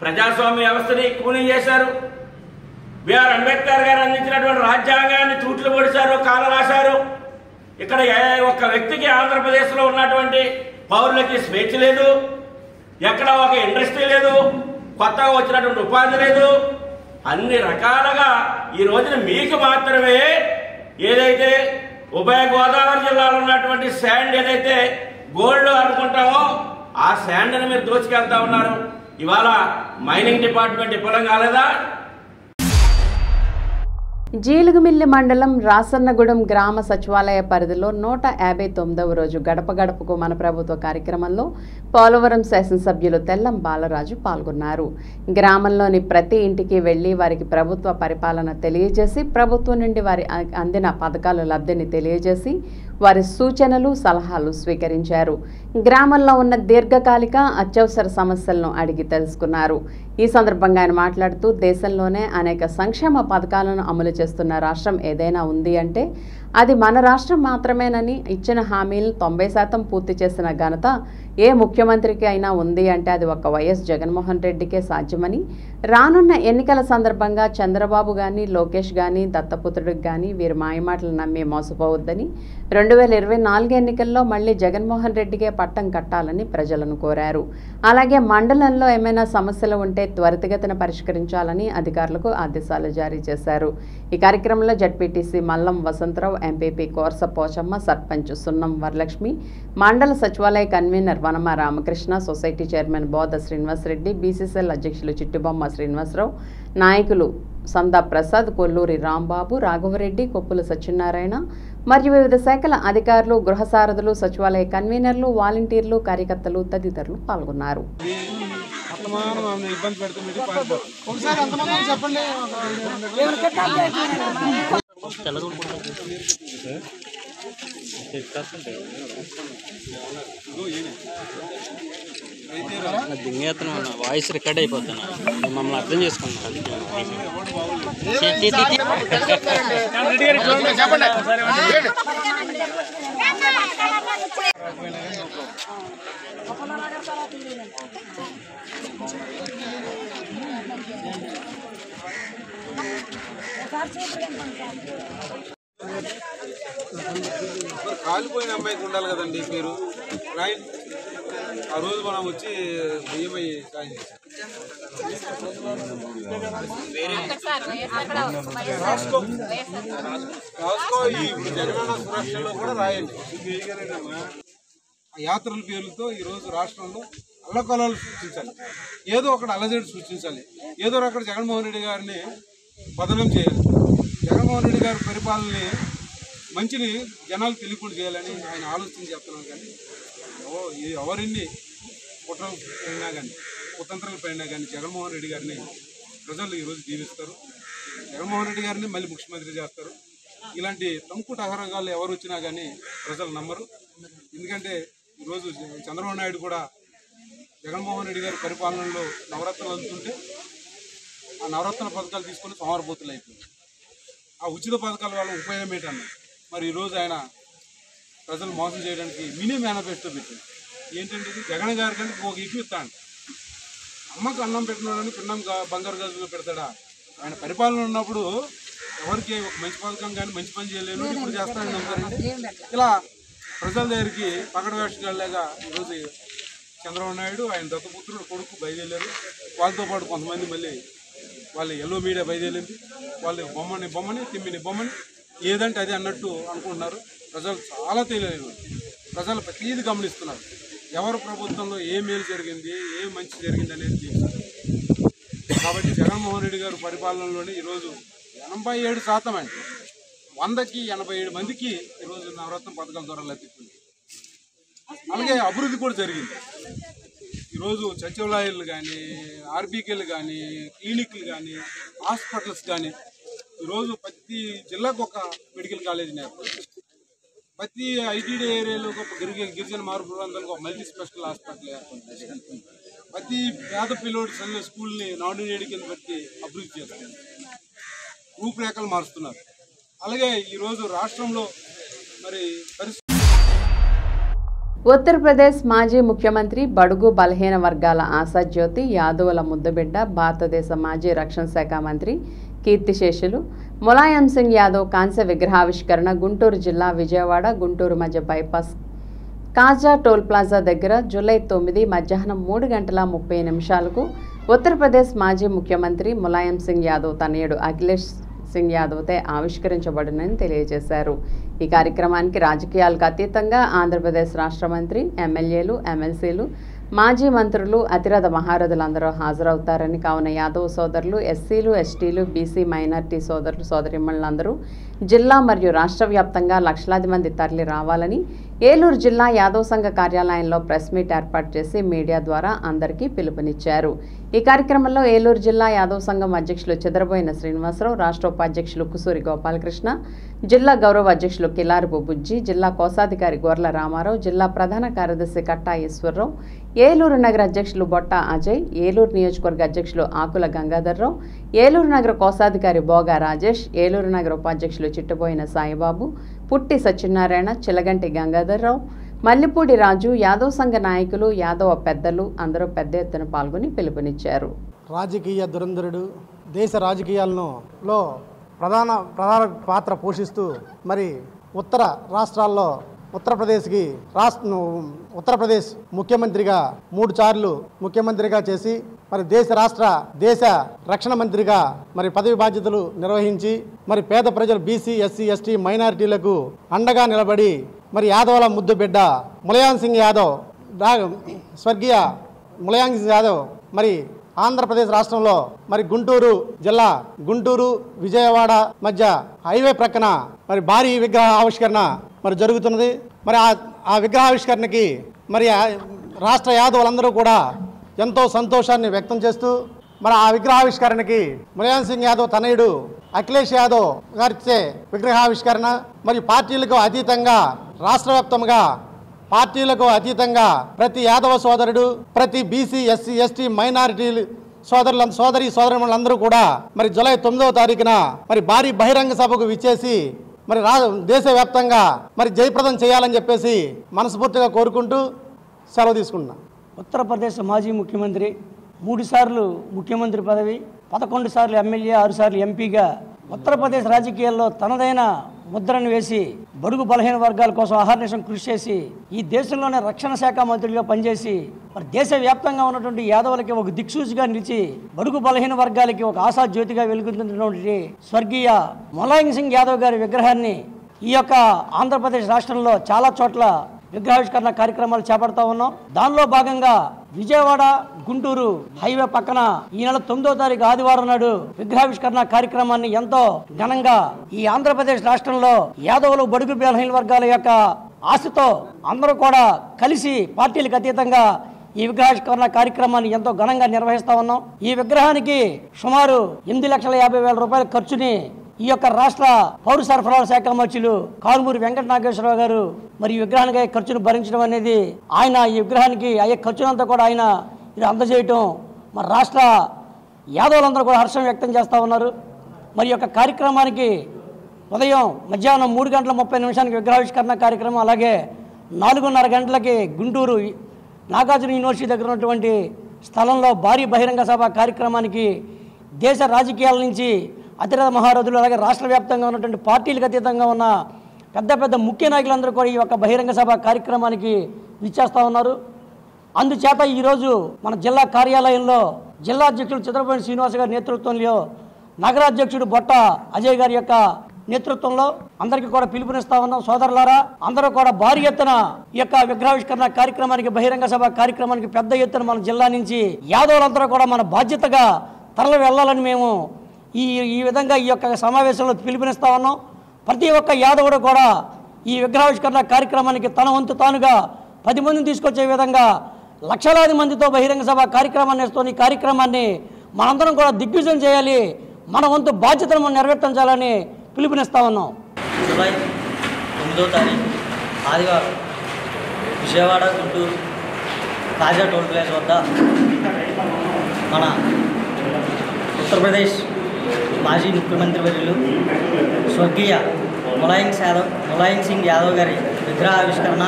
ప్రజాస్వామ్య వ్యవస్థని కూనీ చేశారు. బిఆర్ అంబేద్కర్ గారు అందించినటువంటి రాజ్యాంగాన్ని తూట్లు పొడిచారు కాల రాశారు ఇక్కడ ఒక వ్యక్తికి ఆంధ్రప్రదేశ్లో ఉన్నటువంటి పౌరులకి స్వేచ్ఛ లేదు. ఎక్కడ ఒక ఇండస్ట్రీ లేదు. కొత్తగా వచ్చినటువంటి ఉపాధి లేదు. అన్ని రకాలుగా ఈ రోజున మీకు మాత్రమే ఏదైతే ఉభయ గోదావరి జిల్లాలో ఉన్నటువంటి శాండ్ ఏదైతే గోల్డ్ అనుకుంటామో ఆ శాండ్ని మీరు దోచుకెళ్తా ఉన్నారు. ఇవాళ మైనింగ్ డిపార్ట్మెంట్ ఇవ్వడం కాలేదా? జీలుగుమిల్లి మండలం రాసన్నగూడెం గ్రామ సచివాలయ పరిధిలో నూట యాభై తొమ్మిదవ రోజు గడప గడపకు మన ప్రభుత్వ కార్యక్రమంలో పోలవరం శాసనసభ్యులు తెల్లం బాలరాజు పాల్గొన్నారు. గ్రామంలోని ప్రతి ఇంటికి వెళ్ళి వారికి ప్రభుత్వ పరిపాలన తెలియజేసి ప్రభుత్వం నుండి వారి అందిన పథకాల లబ్ధిని తెలియజేసి వారి సూచనలు సలహాలు స్వీకరించారు. గ్రామంలో ఉన్న దీర్ఘకాలిక అత్యవసర సమస్యలను అడిగి తెలుసుకున్నారు. ఈ సందర్భంగా ఆయన మాట్లాడుతూ దేశంలోనే అనేక సంక్షేమ పథకాలను అమలు చేస్తున్న రాష్ట్రం ఏదైనా ఉంది అంటే అది మన రాష్ట్రం మాత్రమేనని ఇచ్చిన హామీలను తొంభై శాతం పూర్తి చేసిన ఘనత ఏ ముఖ్యమంత్రికి అయినా ఉంది అంటే అది ఒక వైఎస్ జగన్మోహన్ రెడ్డికే సాధ్యమని రానున్న ఎన్నికల సందర్భంగా చంద్రబాబు కానీ లోకేష్ కానీ దత్తపుత్రుడికి కానీ వీరి మాయమాటలు నమ్మి మోసపోవద్దని రెండు వేల ఇరవై నాలుగు ఎన్నికల్లో మళ్ళీ జగన్మోహన్ రెడ్డికే పట్టం కట్టాలని ప్రజలను కోరారు. అలాగే మండలంలో ఏమైనా సమస్యలు ఉంటే త్వరితగతిన పరిష్కరించాలని అధికారులకు ఆదేశాలు జారీ చేశారు. ఈ కార్యక్రమంలో జడ్పీటీసీ మల్లం వసంతరావు ఎంపీపీ కోర్స పోచమ్మ సర్పంచ్ సున్నం వరలక్ష్మి మండల సచివాలయ convener Vanama Ramakrishna society chairman Bodha Srinivasareddy BCCL అధ్యక్షులు చిట్టుబొమ్మ శ్రీనివాసరావు నాయకులు సందా ప్రసాద్ కొల్లూరి రాంబాబు రాఘవరెడ్డి కొప్పుల సత్యనారాయణ మరియు వివిధ శాఖల అధికారులు గృహసారథులు సచివాలయ కన్వీనర్లు వాలంటీర్లు కార్యకర్తలు తదితరులు పాల్గొన్నారు. ఇబ్బంది పెడుతుంది ఒకసారి ఎంతమంది చెప్పండి దింగేతనం అన్న వాయిస్ రికార్డ్ అయిపోతున్నా మమ్మల్ని అర్థం చేసుకున్నాను కాలిపోయిన అమ్మాయికి ఉండాలి కదండి మీరు రైట్ ఆ రోజు మనం వచ్చి బియ్యమై అయ్యి సాయం రాసుకో. ఈ ఇప్పుడు జగనన్న సురక్షలో కూడా రాయండి. ఆ యాత్రల పేర్లతో ఈరోజు రాష్ట్రంలో అల్లకొలాలు సృష్టించాలి. ఏదో ఒకటి అలజడి సృష్టించాలి. ఏదో అక్కడ జగన్మోహన్ రెడ్డి గారిని బదనం చేయాలి. జగన్మోహన్ రెడ్డి గారి పరిపాలనని మంచిని జనాలు తెలియకుండా చేయాలని ఆయన ఆలోచన చేస్తున్నాను కానీ ఎవ- ఈ ఎవరిన్ని కుట్ర పడినా కానీ కుతంత్రాలు పడినా కానీ జగన్మోహన్ రెడ్డి గారిని ప్రజలు ఈరోజు జీవిస్తారు జగన్మోహన్ రెడ్డి గారిని మళ్ళీ ముఖ్యమంత్రి చేస్తారు. ఇలాంటి తమ్ముకుట అహరంగాలు ఎవరు వచ్చినా కానీ ప్రజలు నమ్మరు. ఎందుకంటే ఈరోజు చంద్రబాబు నాయుడు కూడా జగన్మోహన్ రెడ్డి గారి పరిపాలనలో నవరత్నాలు అందుతుంటే ఆ నవరత్న పథకాలు తీసుకొని సోమరపోతులు అయిపోయింది ఆ ఉచిత పథకాల వల్ల ఉపయోగం ఏంటన్నారు మరి ఈరోజు ఆయన ప్రజలు మోసం చేయడానికి మినీ మేనిఫెస్టో పెట్టింది ఏంటంటే జగన్ గారి కంటే ఒక ఎక్కువ ఇస్తాను. అమ్మకు అన్నం పెట్టినాడని పిన్నం బంగారు గాజులో పెడతాడా? ఆయన పరిపాలన ఉన్నప్పుడు ఎవరికి ఒక మంచి పథకం కానీ మంచి పని చేయలేను ఇప్పుడు చేస్తానని నమ్ముతారండి ఇలా ప్రజల దగ్గరికి పకడ వేషగాళ్ళగా ఈరోజు చంద్రబాబు నాయుడు ఆయన దత్తపుత్రుడు కొడుకు బయలుదేరారు. వాళ్ళతో పాటు కొంతమంది మళ్ళీ వాళ్ళ ఎల్లో మీడియా బయలుదేరింది. వాళ్ళు బొమ్మని బొమ్మని తిమ్మిని బొమ్మని ఏదంటే అది అన్నట్టు అనుకుంటున్నారు. ప్రజలు చాలా తెలియలేదు. ప్రజలు ప్రతిదీ గమనిస్తున్నారు. ఎవరు ప్రభుత్వంలో ఏ మేలు జరిగింది ఏ మంచి జరిగింది అనేది తెలుసు. కాబట్టి జగన్మోహన్ రెడ్డి గారు పరిపాలనలోనే ఈరోజు ఎనభై ఏడు శాతం అండి. వందకి ఎనభై ఏడు మందికి ఈరోజు నవరత్న పథకాల ద్వారా లభిస్తుంది అలాగే అభివృద్ధి కూడా జరిగింది. ఈరోజు సచివాలయాలు కానీ ఆర్బీకేలు కానీ క్లినిక్లు కానీ హాస్పిటల్స్ కానీ ఈరోజు ప్రతి జిల్లాకు ఒక మెడికల్ కాలేజ్ ఏర్పడింది ప్రతి ఐటీడీ ఏరియాలో ఒక గిరిజన మార్పు ప్రాంతాలకు ఒక మల్టీ స్పెషల్ హాస్పిటల్ ఏర్పడింది ప్రతి పేద పిల్లోడి చదివే స్కూల్ని నాడు నేడు కింద పెట్టి అభివృద్ధి చేస్తుంది. రూపురేఖలు మారుస్తున్నారు. అలాగే ఈరోజు రాష్ట్రంలో మరి పరిస్థితి ఉత్తరప్రదేశ్ మాజీ ముఖ్యమంత్రి బడుగు బలహీన వర్గాల ఆశాజ్యోతి యాదవుల ముద్దుబిడ్డ భారతదేశ మాజీ రక్షణ శాఖ మంత్రి కీర్తిశేషులు ములాయం సింగ్ యాదవ్ కాంస్య విగ్రహావిష్కరణ గుంటూరు జిల్లా విజయవాడ గుంటూరు మధ్య బైపాస్ కాజా టోల్ ప్లాజా దగ్గర జూలై తొమ్మిది మధ్యాహ్నం మూడు గంటల ముప్పై నిమిషాలకు ఉత్తరప్రదేశ్ మాజీ ముఖ్యమంత్రి ములాయం సింగ్ యాదవ్ తనయుడు అఖిలేష్ సింగ్ యాదవ్తే ఆవిష్కరించబడినని తెలియజేశారు. ఈ కార్యక్రమానికి రాజకీయాలకు అతీతంగా ఆంధ్రప్రదేశ్ రాష్ట్ర మంత్రి ఎమ్మెల్యేలు ఎమ్మెల్సీలు మాజీ మంత్రులు అతిరథ మహారథులందరూ హాజరవుతారని కావున యాదవ్ సోదరులు ఎస్సీలు ఎస్టీలు బీసీ మైనార్టీ సోదరులు సోదరిమ్మలందరూ జిల్లా మరియు రాష్ట్ర వ్యాప్తంగా లక్షలాది మంది తరలి రావాలని ఏలూరు జిల్లా యాదవ్ సంఘ కార్యాలయంలో ప్రెస్ మీట్ ఏర్పాటు చేసి మీడియా ద్వారా అందరికీ పిలుపునిచ్చారు. ఈ కార్యక్రమంలో ఏలూరు జిల్లా యాదవ్ సంఘం అధ్యక్షులు చెదరబోయిన శ్రీనివాసరావు రాష్ట్ర ఉపాధ్యక్షులు కుసూరి గోపాలకృష్ణ జిల్లా గౌరవ అధ్యక్షులు కిలారపు బుజ్జి జిల్లా కోశాధికారి గోర్ల రామారావు జిల్లా ప్రధాన కార్యదర్శి కట్టా ఈశ్వరరావు ఏలూరు నగర అధ్యక్షులు బొట్ట అజయ్ ఏలూరు నియోజకవర్గ అధ్యక్షులు ఆకుల గంగాధర్రావు ఏలూరు నగర కోశాధికారి బోగా రాజేష్ ఏలూరు నగర ఉపాధ్యక్షులు చిట్టబోయిన సాయిబాబు పుట్టి సత్యనారాయణ చిలగంటి గంగాధర్రావు మల్లెపూడి రాజు యాదవ్ సంఘ నాయకులు యాదవ పెద్దలు అందరూ పెద్ద ఎత్తున పాల్గొని పిలుపునిచ్చారు. రాజకీయ దురంధరుడు దేశ రాజకీయాలను లో ప్రధాన ప్రధాన పాత్ర పోషిస్తూ మరి ఉత్తర రాష్ట్రాల్లో ఉత్తరప్రదేశ్కి రాష్ట్ర ఉత్తరప్రదేశ్ ముఖ్యమంత్రిగా మూడు సార్లు ముఖ్యమంత్రిగా చేసి మరి దేశ రాష్ట్ర దేశ రక్షణ మంత్రిగా మరి పదవి బాధ్యతలు నిర్వహించి మరి పేద ప్రజలు బీసీ ఎస్సీ ఎస్టీ మైనారిటీలకు అండగా నిలబడి మరి యాదవ్ల ముద్దు బిడ్డ ములయాన్ సింగ్ యాదవ్ స్వర్గీయ ములయాన్ సింగ్ యాదవ్ మరి ఆంధ్రప్రదేశ్ రాష్ట్రంలో మరి గుంటూరు జిల్లా గుంటూరు విజయవాడ మధ్య హైవే ప్రక్కన మరి భారీ విగ్రహ ఆవిష్కరణ మరి జరుగుతున్నది. మరి ఆ ఆ విగ్రహావిష్కరణకి మరి రాష్ట్ర యాదవులందరూ కూడా ఎంతో సంతోషాన్ని వ్యక్తం చేస్తూ మరి ఆ విగ్రహావిష్కరణకి ములాయం సింగ్ యాదవ్ తనయుడు అఖిలేష్ యాదవ్ గారిచే విగ్రహావిష్కరణ మరియు పార్టీలకు అతీతంగా రాష్ట్ర వ్యాప్తంగా పార్టీలకు అతీతంగా ప్రతి యాదవ సోదరుడు ప్రతి బీసీ ఎస్సీ ఎస్టీ మైనారిటీలు సోదరుల సోదరి సోదరులందరూ కూడా మరి జూలై తొమ్మిదవ తారీఖున మరి భారీ బహిరంగ సభకు విచ్చేసి మరి రా దేశవ్యాప్తంగా మరి జయప్రదం చేయాలని చెప్పేసి మనస్ఫూర్తిగా కోరుకుంటూ సెలవు తీసుకుంటున్నా. ఉత్తరప్రదేశ్ మాజీ ముఖ్యమంత్రి మూడుసార్లు ముఖ్యమంత్రి పదవి పదకొండు సార్లు ఎమ్మెల్యే ఆరు సార్లు ఎంపీగా ఉత్తరప్రదేశ్ రాజకీయాల్లో తనదైన ముద్రను వేసి బడుగు బలహీన వర్గాల కోసం ఆహార్నిశం కృషి చేసి ఈ దేశంలోనే రక్షణ శాఖ మంత్రిగా పనిచేసి మరి దేశవ్యాప్తంగా ఉన్నటువంటి యాదవులకి ఒక దిక్సూచిగా నిలిచి బడుగు బలహీన వర్గాలకి ఒక ఆశా జ్యోతిగా వెలుగుతున్నటువంటి స్వర్గీయ ములాయం సింగ్ యాదవ్ గారి విగ్రహాన్ని ఈ యొక్క ఆంధ్రప్రదేశ్ రాష్ట్రంలో చాలా చోట్ల విగ్రహావిష్కరణ కార్యక్రమాలు చేపడతా ఉన్నాం. దానిలో భాగంగా విజయవాడ గుంటూరు హైవే పక్కన ఈ నెల తొమ్మిదో తారీఖు ఆదివారం నాడు విగ్రహావిష్కరణ కార్యక్రమాన్ని ఎంతో ఘనంగా ఈ ఆంధ్రప్రదేశ్ రాష్ట్రంలో యాదవులు బడుగు బలహీన వర్గాల యొక్క ఆశతో అందరూ కూడా కలిసి పార్టీలకు అతీతంగా ఈ విగ్రహావిష్కరణ కార్యక్రమాన్ని ఎంతో ఘనంగా నిర్వహిస్తా ఉన్నాం. ఈ విగ్రహానికి సుమారు ఎనిమిది లక్షల యాభై వేల రూపాయల ఖర్చుని ఈ యొక్క రాష్ట్ర పౌర సరఫరాల శాఖ మంత్రులు కారుమూరి వెంకట నాగేశ్వరరావు గారు మరి విగ్రహానికి అయ్యే ఖర్చును భరించడం అనేది ఆయన ఈ విగ్రహానికి అయ్యే ఖర్చునంతా కూడా ఆయన ఇది అందజేయటం. మరి రాష్ట్ర యాదవులందరూ కూడా హర్షం వ్యక్తం చేస్తూ ఉన్నారు. మరి యొక్క కార్యక్రమానికి ఉదయం మధ్యాహ్నం మూడు గంటల ముప్పై నిమిషానికి విగ్రహావిష్కరణ కార్యక్రమం అలాగే నాలుగున్నర గంటలకి గుంటూరు నాగార్జున యూనివర్సిటీ దగ్గర ఉన్నటువంటి స్థలంలో భారీ బహిరంగ సభ కార్యక్రమానికి దేశ రాజకీయాల నుంచి అతిరథ మహారథులు అలాగే రాష్ట్ర వ్యాప్తంగా ఉన్నటువంటి పార్టీలకు అతీతంగా ఉన్న పెద్ద పెద్ద ముఖ్య నాయకులందరూ కూడా ఈ యొక్క బహిరంగ సభ కార్యక్రమానికి విచ్చేస్తూ ఉన్నారు. అందుచేత ఈరోజు మన జిల్లా కార్యాలయంలో జిల్లా అధ్యక్షుడు చంద్రబాబు శ్రీనివాస గారి నేతృత్వంలో నగరాధ్యక్షుడు బొట్ట అజయ్ గారి యొక్క నేతృత్వంలో అందరికీ కూడా పిలుపునిస్తా ఉన్నాం. సోదరులారా అందరూ కూడా భారీ ఎత్తున ఈ యొక్క విగ్రహావిష్కరణ కార్యక్రమానికి బహిరంగ సభ కార్యక్రమానికి పెద్ద ఎత్తున మన జిల్లా నుంచి యాదవులందరూ కూడా మన బాధ్యతగా తరలి వెళ్ళాలని మేము ఈ ఈ విధంగా ఈ యొక్క సమావేశంలో పిలుపునిస్తా ఉన్నాం. ప్రతి ఒక్క యాదవుడు కూడా ఈ విగ్రహావిష్కరణ కార్యక్రమానికి తన వంతు తానుగా పది మందిని తీసుకొచ్చే విధంగా లక్షలాది మందితో బహిరంగ సభ కార్యక్రమాన్ని ఇస్తున్న ఈ కార్యక్రమాన్ని మనందరం కూడా దిగ్విజయం చేయాలి. మన వంతు బాధ్యతను మనం నెరవేర్తించాలని పిలుపునిస్తా ఉన్నాం. జులై తొమ్మిదో తారీఖు ఆదివారం విజయవాడ గుంటూరు తాజా టోల్ ప్లేస్ వద్ద మన ఉత్తరప్రదేశ్ మాజీ ముఖ్యమంత్రి వర్యులు స్వర్గీయ ములాయం యాదవ్ ములాయం సింగ్ యాదవ్ గారి విగ్రహావిష్కరణ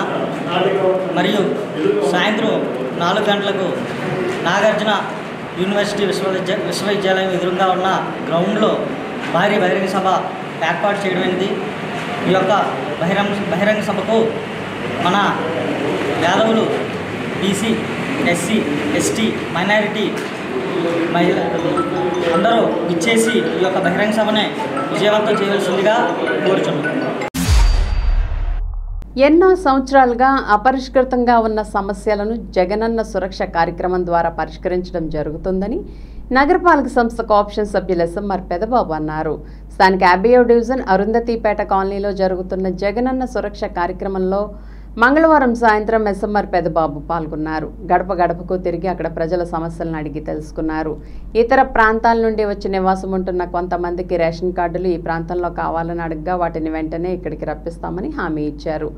మరియు సాయంత్రం నాలుగు గంటలకు నాగార్జున యూనివర్సిటీ విశ్వవిద్య విశ్వవిద్యాలయం ఎదురుగా ఉన్న గ్రౌండ్లో భారీ బహిరంగ సభ ఏర్పాటు చేయడమైనది ఈ యొక్క బహిరంగ బహిరంగ సభకు మన యాదవులు బీసీ ఎస్సీ ఎస్టీ మైనారిటీ మహిళ అందరూ ఇచ్చేసి ఈ యొక్క బహిరంగ సభని విజయవంతం చేయవలసిందిగా కోరుచున్నాం. ఎన్నో సంవత్సరాలుగా అపరిష్కృతంగా ఉన్న సమస్యలను జగనన్న సురక్ష కార్యక్రమం ద్వారా పరిష్కరించడం జరుగుతుందని నగరపాలక సంస్థ కోఆప్షన్ సభ్యులు ఎస్ఎంఆర్ పెదబాబు అన్నారు. స్థానిక అబియో డివిజన్ అరుంధతిపేట కాలనీలో జరుగుతున్న జగనన్న సురక్ష కార్యక్రమంలో మంగళవారం సాయంత్రం ఎస్ఎంఆర్ పెదబాబు పాల్గొన్నారు. గడప గడపకు తిరిగి అక్కడ ప్రజల సమస్యలను అడిగి తెలుసుకున్నారు. ఇతర ప్రాంతాల నుండి వచ్చి నివాసం ఉంటున్న కొంతమందికి రేషన్ కార్డులు ఈ ప్రాంతంలో కావాలని అడగగా వాటిని వెంటనే ఇక్కడికి రప్పిస్తామని హామీ ఇచ్చారు.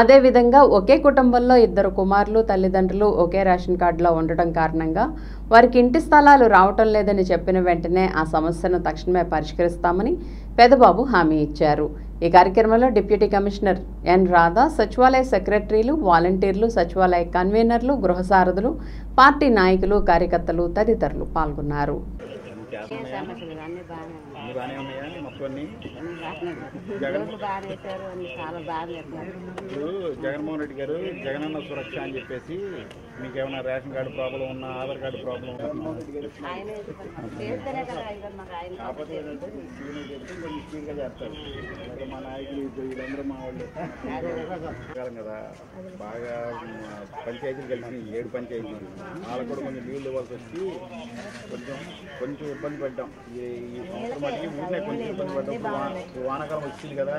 అదేవిధంగా ఒకే కుటుంబంలో ఇద్దరు కుమారులు తల్లిదండ్రులు ఒకే రేషన్ కార్డులో ఉండటం కారణంగా వారికి ఇంటి స్థలాలు రావటం లేదని చెప్పిన వెంటనే ఆ సమస్యను తక్షణమే పరిష్కరిస్తామని పెదబాబు హామీ ఇచ్చారు. ఈ కార్యక్రమంలో డిప్యూటీ కమిషనర్ ఎన్ రాధా సచివాలయ సెక్రటరీలు వాలంటీర్లు సచివాలయ కన్వీనర్లు గృహసారథులు పార్టీ నాయకులు కార్యకర్తలు తదితరులు పాల్గొన్నారు. జగన్మోహన్ రెడ్డి గారు జగనన్న సురక్ష అని చెప్పేసి మీకు ఏమైనా రేషన్ కార్డు ప్రాబ్లం ఉన్నా ఆధార్ కార్డు ప్రాబ్లం ఉన్నా? చేస్తారు. మా నాయకులు ఇప్పుడు వీళ్ళందరూ మా వాళ్ళు. కదా. బాగా పంచాయతీలు కలిసి ఏడు పంచాయతీలు. వాళ్ళకు కూడా కొంచెం లీవ్లు ఇవ్వాల్సి వచ్చి కొంచెం కొంచెం ఇబ్బంది పడ్డాం. ఈ ఈ సంవత్సరం మటుకి ఊరినే కొంచెం ఇబ్బంది పడ్డాం. వానాకాలం వచ్చింది కదా.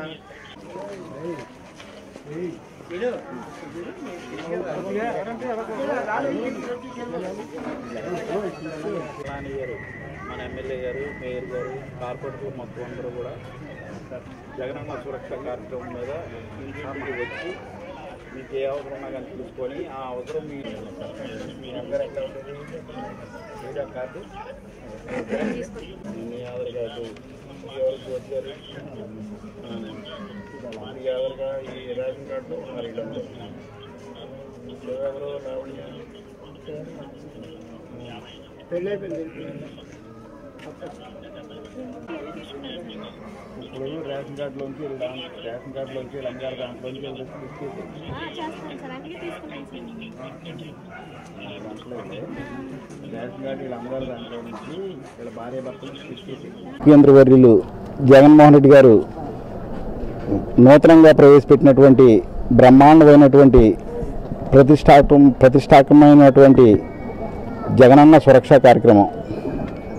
మన ఎమ్మెల్యే గారు మేయర్ గారు కార్పొరేటర్ మొత్తం అందరూ కూడా జగనన్న సురక్ష కార్యక్రమం మీద ఇంటికి వచ్చి మీకు ఏ అవసరం ఉన్నా కానీ చూసుకొని ఆ అవసరం మీ మీ నెంబర్. ఎట్లా ఉంటుంది కార్డు. మీ ఆధార్ కార్డు. ఎవరికి వచ్చారు ఈ ఆధార్ కార్డు ఈ రేషన్ కార్డులో ఎవరెవరో లావణ్య పెళ్ళి ఇప్పుడు రేషన్ కార్డులోంచి రేషన్ కార్డులోంచి అమ్మగారు దాంట్లోంచి రేషన్ కార్డు వీళ్ళ అమ్మగారు దాంట్లో నుంచి వీళ్ళ భార్య భర్తలు తీసుకెళ్ళి ముఖ్యమంత్రి వర్యులు జగన్మోహన్ రెడ్డి గారు నూతనంగా ప్రవేశపెట్టినటువంటి బ్రహ్మాండమైనటువంటి ప్రతిష్టాక ప్రతిష్టాకమైనటువంటి జగనన్న సురక్ష కార్యక్రమం.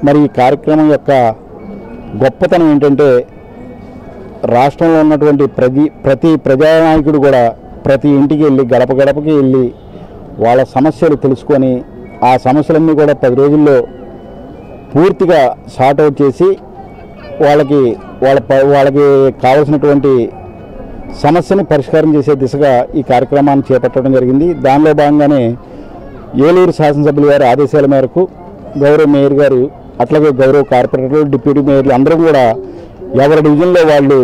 మరి ఈ కార్యక్రమం యొక్క గొప్పతనం ఏంటంటే రాష్ట్రంలో ఉన్నటువంటి ప్రతి ప్రతి ప్రజానాయకుడు కూడా ప్రతి ఇంటికి వెళ్ళి గడప గడపకి వెళ్ళి వాళ్ళ సమస్యలు తెలుసుకొని ఆ సమస్యలన్నీ కూడా పది రోజుల్లో పూర్తిగా సార్ట్అవుట్ చేసి వాళ్ళకి వాళ్ళ వాళ్ళకి కావాల్సినటువంటి సమస్యను పరిష్కారం చేసే దిశగా ఈ కార్యక్రమాన్ని చేపట్టడం జరిగింది. దానిలో భాగంగానే ఏలూరు శాసనసభ్యుల గారి ఆదేశాల మేరకు గౌరవ మేయర్ గారు అట్లాగే గౌరవ కార్పొరేటర్లు డిప్యూటీ మేయర్లు అందరూ కూడా ఎవరి డివిజన్లో వాళ్ళు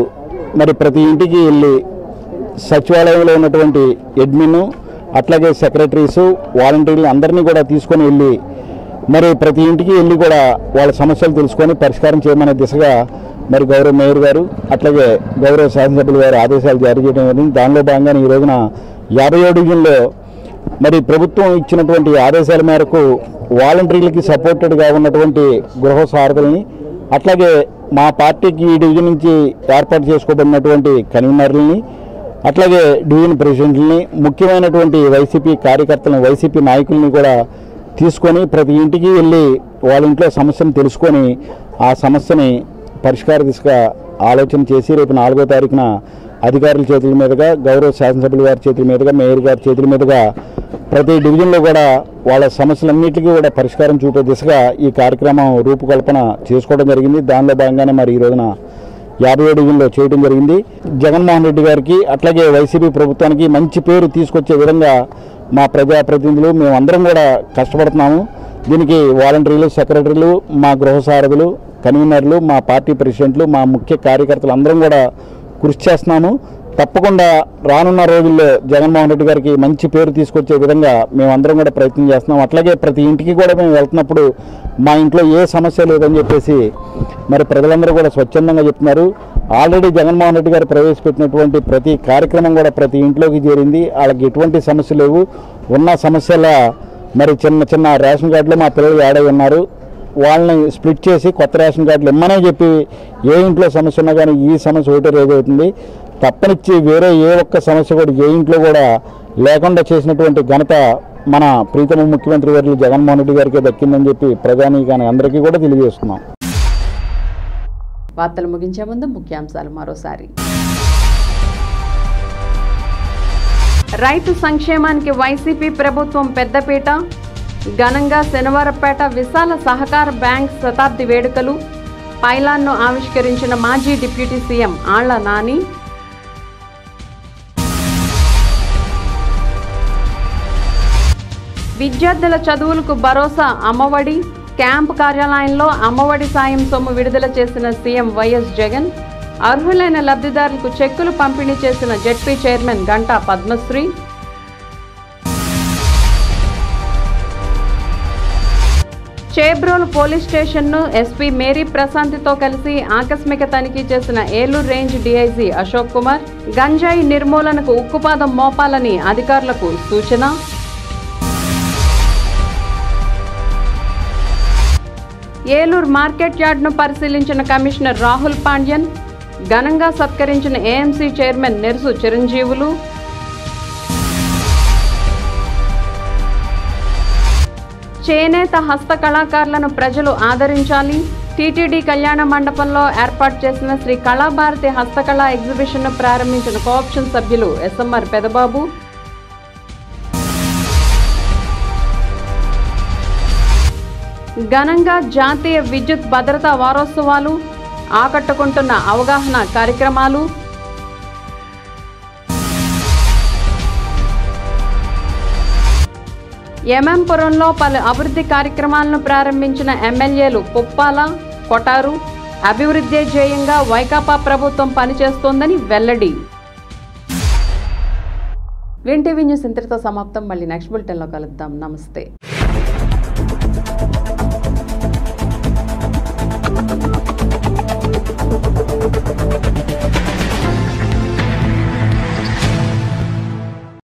మరి ప్రతి ఇంటికి వెళ్ళి సచివాలయంలో ఉన్నటువంటి అడ్మిన్ అట్లాగే సెక్రటరీసు వాలంటీర్లు అందరినీ కూడా తీసుకొని వెళ్ళి మరి ప్రతి ఇంటికి వెళ్ళి కూడా వాళ్ళ సమస్యలు తెలుసుకొని పరిష్కారం చేయమనే దిశగా మరి గౌరవ మేయర్ గారు అట్లాగే గౌరవ శాసనసభ్యుల గారు ఆదేశాలు జారీ చేయడం జరిగింది. దానిలో భాగంగానే ఈ రోజున యాభై డివిజన్లో మరి ప్రభుత్వం ఇచ్చినటువంటి ఆదేశాల మేరకు వాలంటీర్లకి సపోర్టెడ్గా ఉన్నటువంటి గృహ సారథులని అట్లాగే మా పార్టీకి ఈ డివిజన్ నుంచి ఏర్పాటు చేసుకోబడినటువంటి కన్వీనర్లని అట్లాగే డివిజన్ ప్రెసిడెంట్లని ముఖ్యమైనటువంటి వైసీపీ కార్యకర్తలను వైసీపీ నాయకుల్ని కూడా తీసుకొని ప్రతి ఇంటికి వెళ్ళి వాళ్ళ ఇంట్లో సమస్యను తెలుసుకొని ఆ సమస్యని పరిష్కార దిశగా ఆలోచన చేసి రేపు నాలుగో తారీఖున అధికారుల చేతుల మీదుగా గౌరవ శాసనసభ్యుల గారి చేతుల మీదుగా మేయర్ గారి చేతుల మీదుగా ప్రతి డివిజన్లో కూడా వాళ్ళ సమస్యలన్నింటికీ కూడా పరిష్కారం చూపే దిశగా ఈ కార్యక్రమం రూపకల్పన చేసుకోవడం జరిగింది. దానిలో భాగంగానే మరి ఈ రోజున యాభై డివిజన్లో చేయడం జరిగింది. జగన్మోహన్ రెడ్డి గారికి అట్లాగే వైసీపీ ప్రభుత్వానికి మంచి పేరు తీసుకొచ్చే విధంగా మా ప్రజాప్రతినిధులు మేమందరం కూడా కష్టపడుతున్నాము. దీనికి వాలంటీర్లు సెక్రటరీలు మా గృహసారథులు కన్వీనర్లు మా పార్టీ ప్రెసిడెంట్లు మా ముఖ్య కార్యకర్తలు అందరం కూడా కృషి చేస్తున్నాము. తప్పకుండా రానున్న రోజుల్లో జగన్మోహన్ రెడ్డి గారికి మంచి పేరు తీసుకొచ్చే విధంగా మేమందరం కూడా ప్రయత్నం చేస్తున్నాం. అట్లాగే ప్రతి ఇంటికి కూడా మేము వెళ్తున్నప్పుడు మా ఇంట్లో ఏ సమస్య లేదని చెప్పేసి మరి ప్రజలందరూ కూడా స్వచ్ఛందంగా చెప్తున్నారు. ఆల్రెడీ జగన్మోహన్ రెడ్డి గారు ప్రవేశపెట్టినటువంటి ప్రతి కార్యక్రమం కూడా ప్రతి ఇంట్లోకి చేరింది. వాళ్ళకి ఎటువంటి సమస్య లేవు. ఉన్న సమస్యల మరి చిన్న చిన్న రేషన్ కార్డులు మా పిల్లలు యాడ్ అయి ఉన్నారు. వాళ్ళని స్ప్లిట్ చేసి కొత్త రేషన్ కార్డులు ఇమ్మనే చెప్పి ఏ ఇంట్లో సమస్య ఉన్నా కానీ ఈ సమస్య ఒకటే రేదవుతుంది తప్పనిచ్చి వేరే ఏ ఒక్క సమస్య కూడా ఏ ఇంట్లో కూడా లేకుండా చేసినటువంటి ఘనత మన ప్రీతమ ముఖ్యమంత్రి గారు జగన్మోహన్ రెడ్డి గారికి దక్కిందని చెప్పి ప్రజానీకాన్ని అందరికీ కూడా తెలియజేస్తున్నాం. వార్తలు ముగించే ముందు ముఖ్యాంశాలు మరోసారి. రైతు సంక్షేమానికి వైసీపీ ప్రభుత్వం పెద్దపీట ఘనంగా శనివారపేట విశాల సహకార బ్యాంక్ శతాబ్ది వేడుకలు పైలాన్ను ఆవిష్కరించిన మాజీ డిప్యూటీ సీఎం ఆళ్ళ నాని విద్యార్థుల చదువులకు భరోసా అమ్మఒడి క్యాంప్ కార్యాలయంలో అమ్మఒడి సాయం సొమ్ము విడుదల చేసిన సీఎం వైఎస్ జగన్ అర్హులైన లబ్ధిదారులకు చెక్కులు పంపిణీ చేసిన ZP chairman Ganta Padmasri. Chebrole police స్టేషన్ను ఎస్పీ మేరీ ప్రశాంతితో కలిసి ఆకస్మిక తనిఖీ చేసిన ఏలూరు రేంజ్ డీఐజీ అశోక్ కుమార్ గంజాయి నిర్మూలనకు ఉక్కుపాదం మోపాలని అధికారులకు సూచన. ఏలూరు మార్కెట్ యార్డ్ను పరిశీలించిన కమిషనర్ రాహుల్ పాండ్యన్ ఘనంగా సత్కరించిన ఏఎంసీ చైర్మన్ నెర్సు చిరంజీవులు. చేనేత హస్త కళాకారులను ప్రజలు ఆదరించాలి. టీటీడీ కళ్యాణ మండపంలో ఏర్పాటు చేసిన శ్రీ కళాభారతి హస్తకళా ఎగ్జిబిషన్ను ప్రారంభించిన కోఆప్షన్ సభ్యులు ఎస్ఎంఆర్ పెదబాబు ఘనంగా జాతీయ విద్యుత్ భద్రతా వారోత్సవాలు ఆకట్టుకుంటున్న అవగాహన కార్యక్రమాలు. ఎంఎంపురంలో పలు అభివృద్ధి కార్యక్రమాలను ప్రారంభించిన ఎమ్మెల్యేలు పుప్పాల కొటారు. అభివృద్ధి ధ్యేయంగా వైకాపా ప్రభుత్వం పనిచేస్తోందని వెల్లడి. వింటీవీ న్యూస్ ఇంతటితో సమాప్తం. మళ్ళీ నెక్స్ట్ బులెటిన్లో కలుద్దాం. నమస్తే.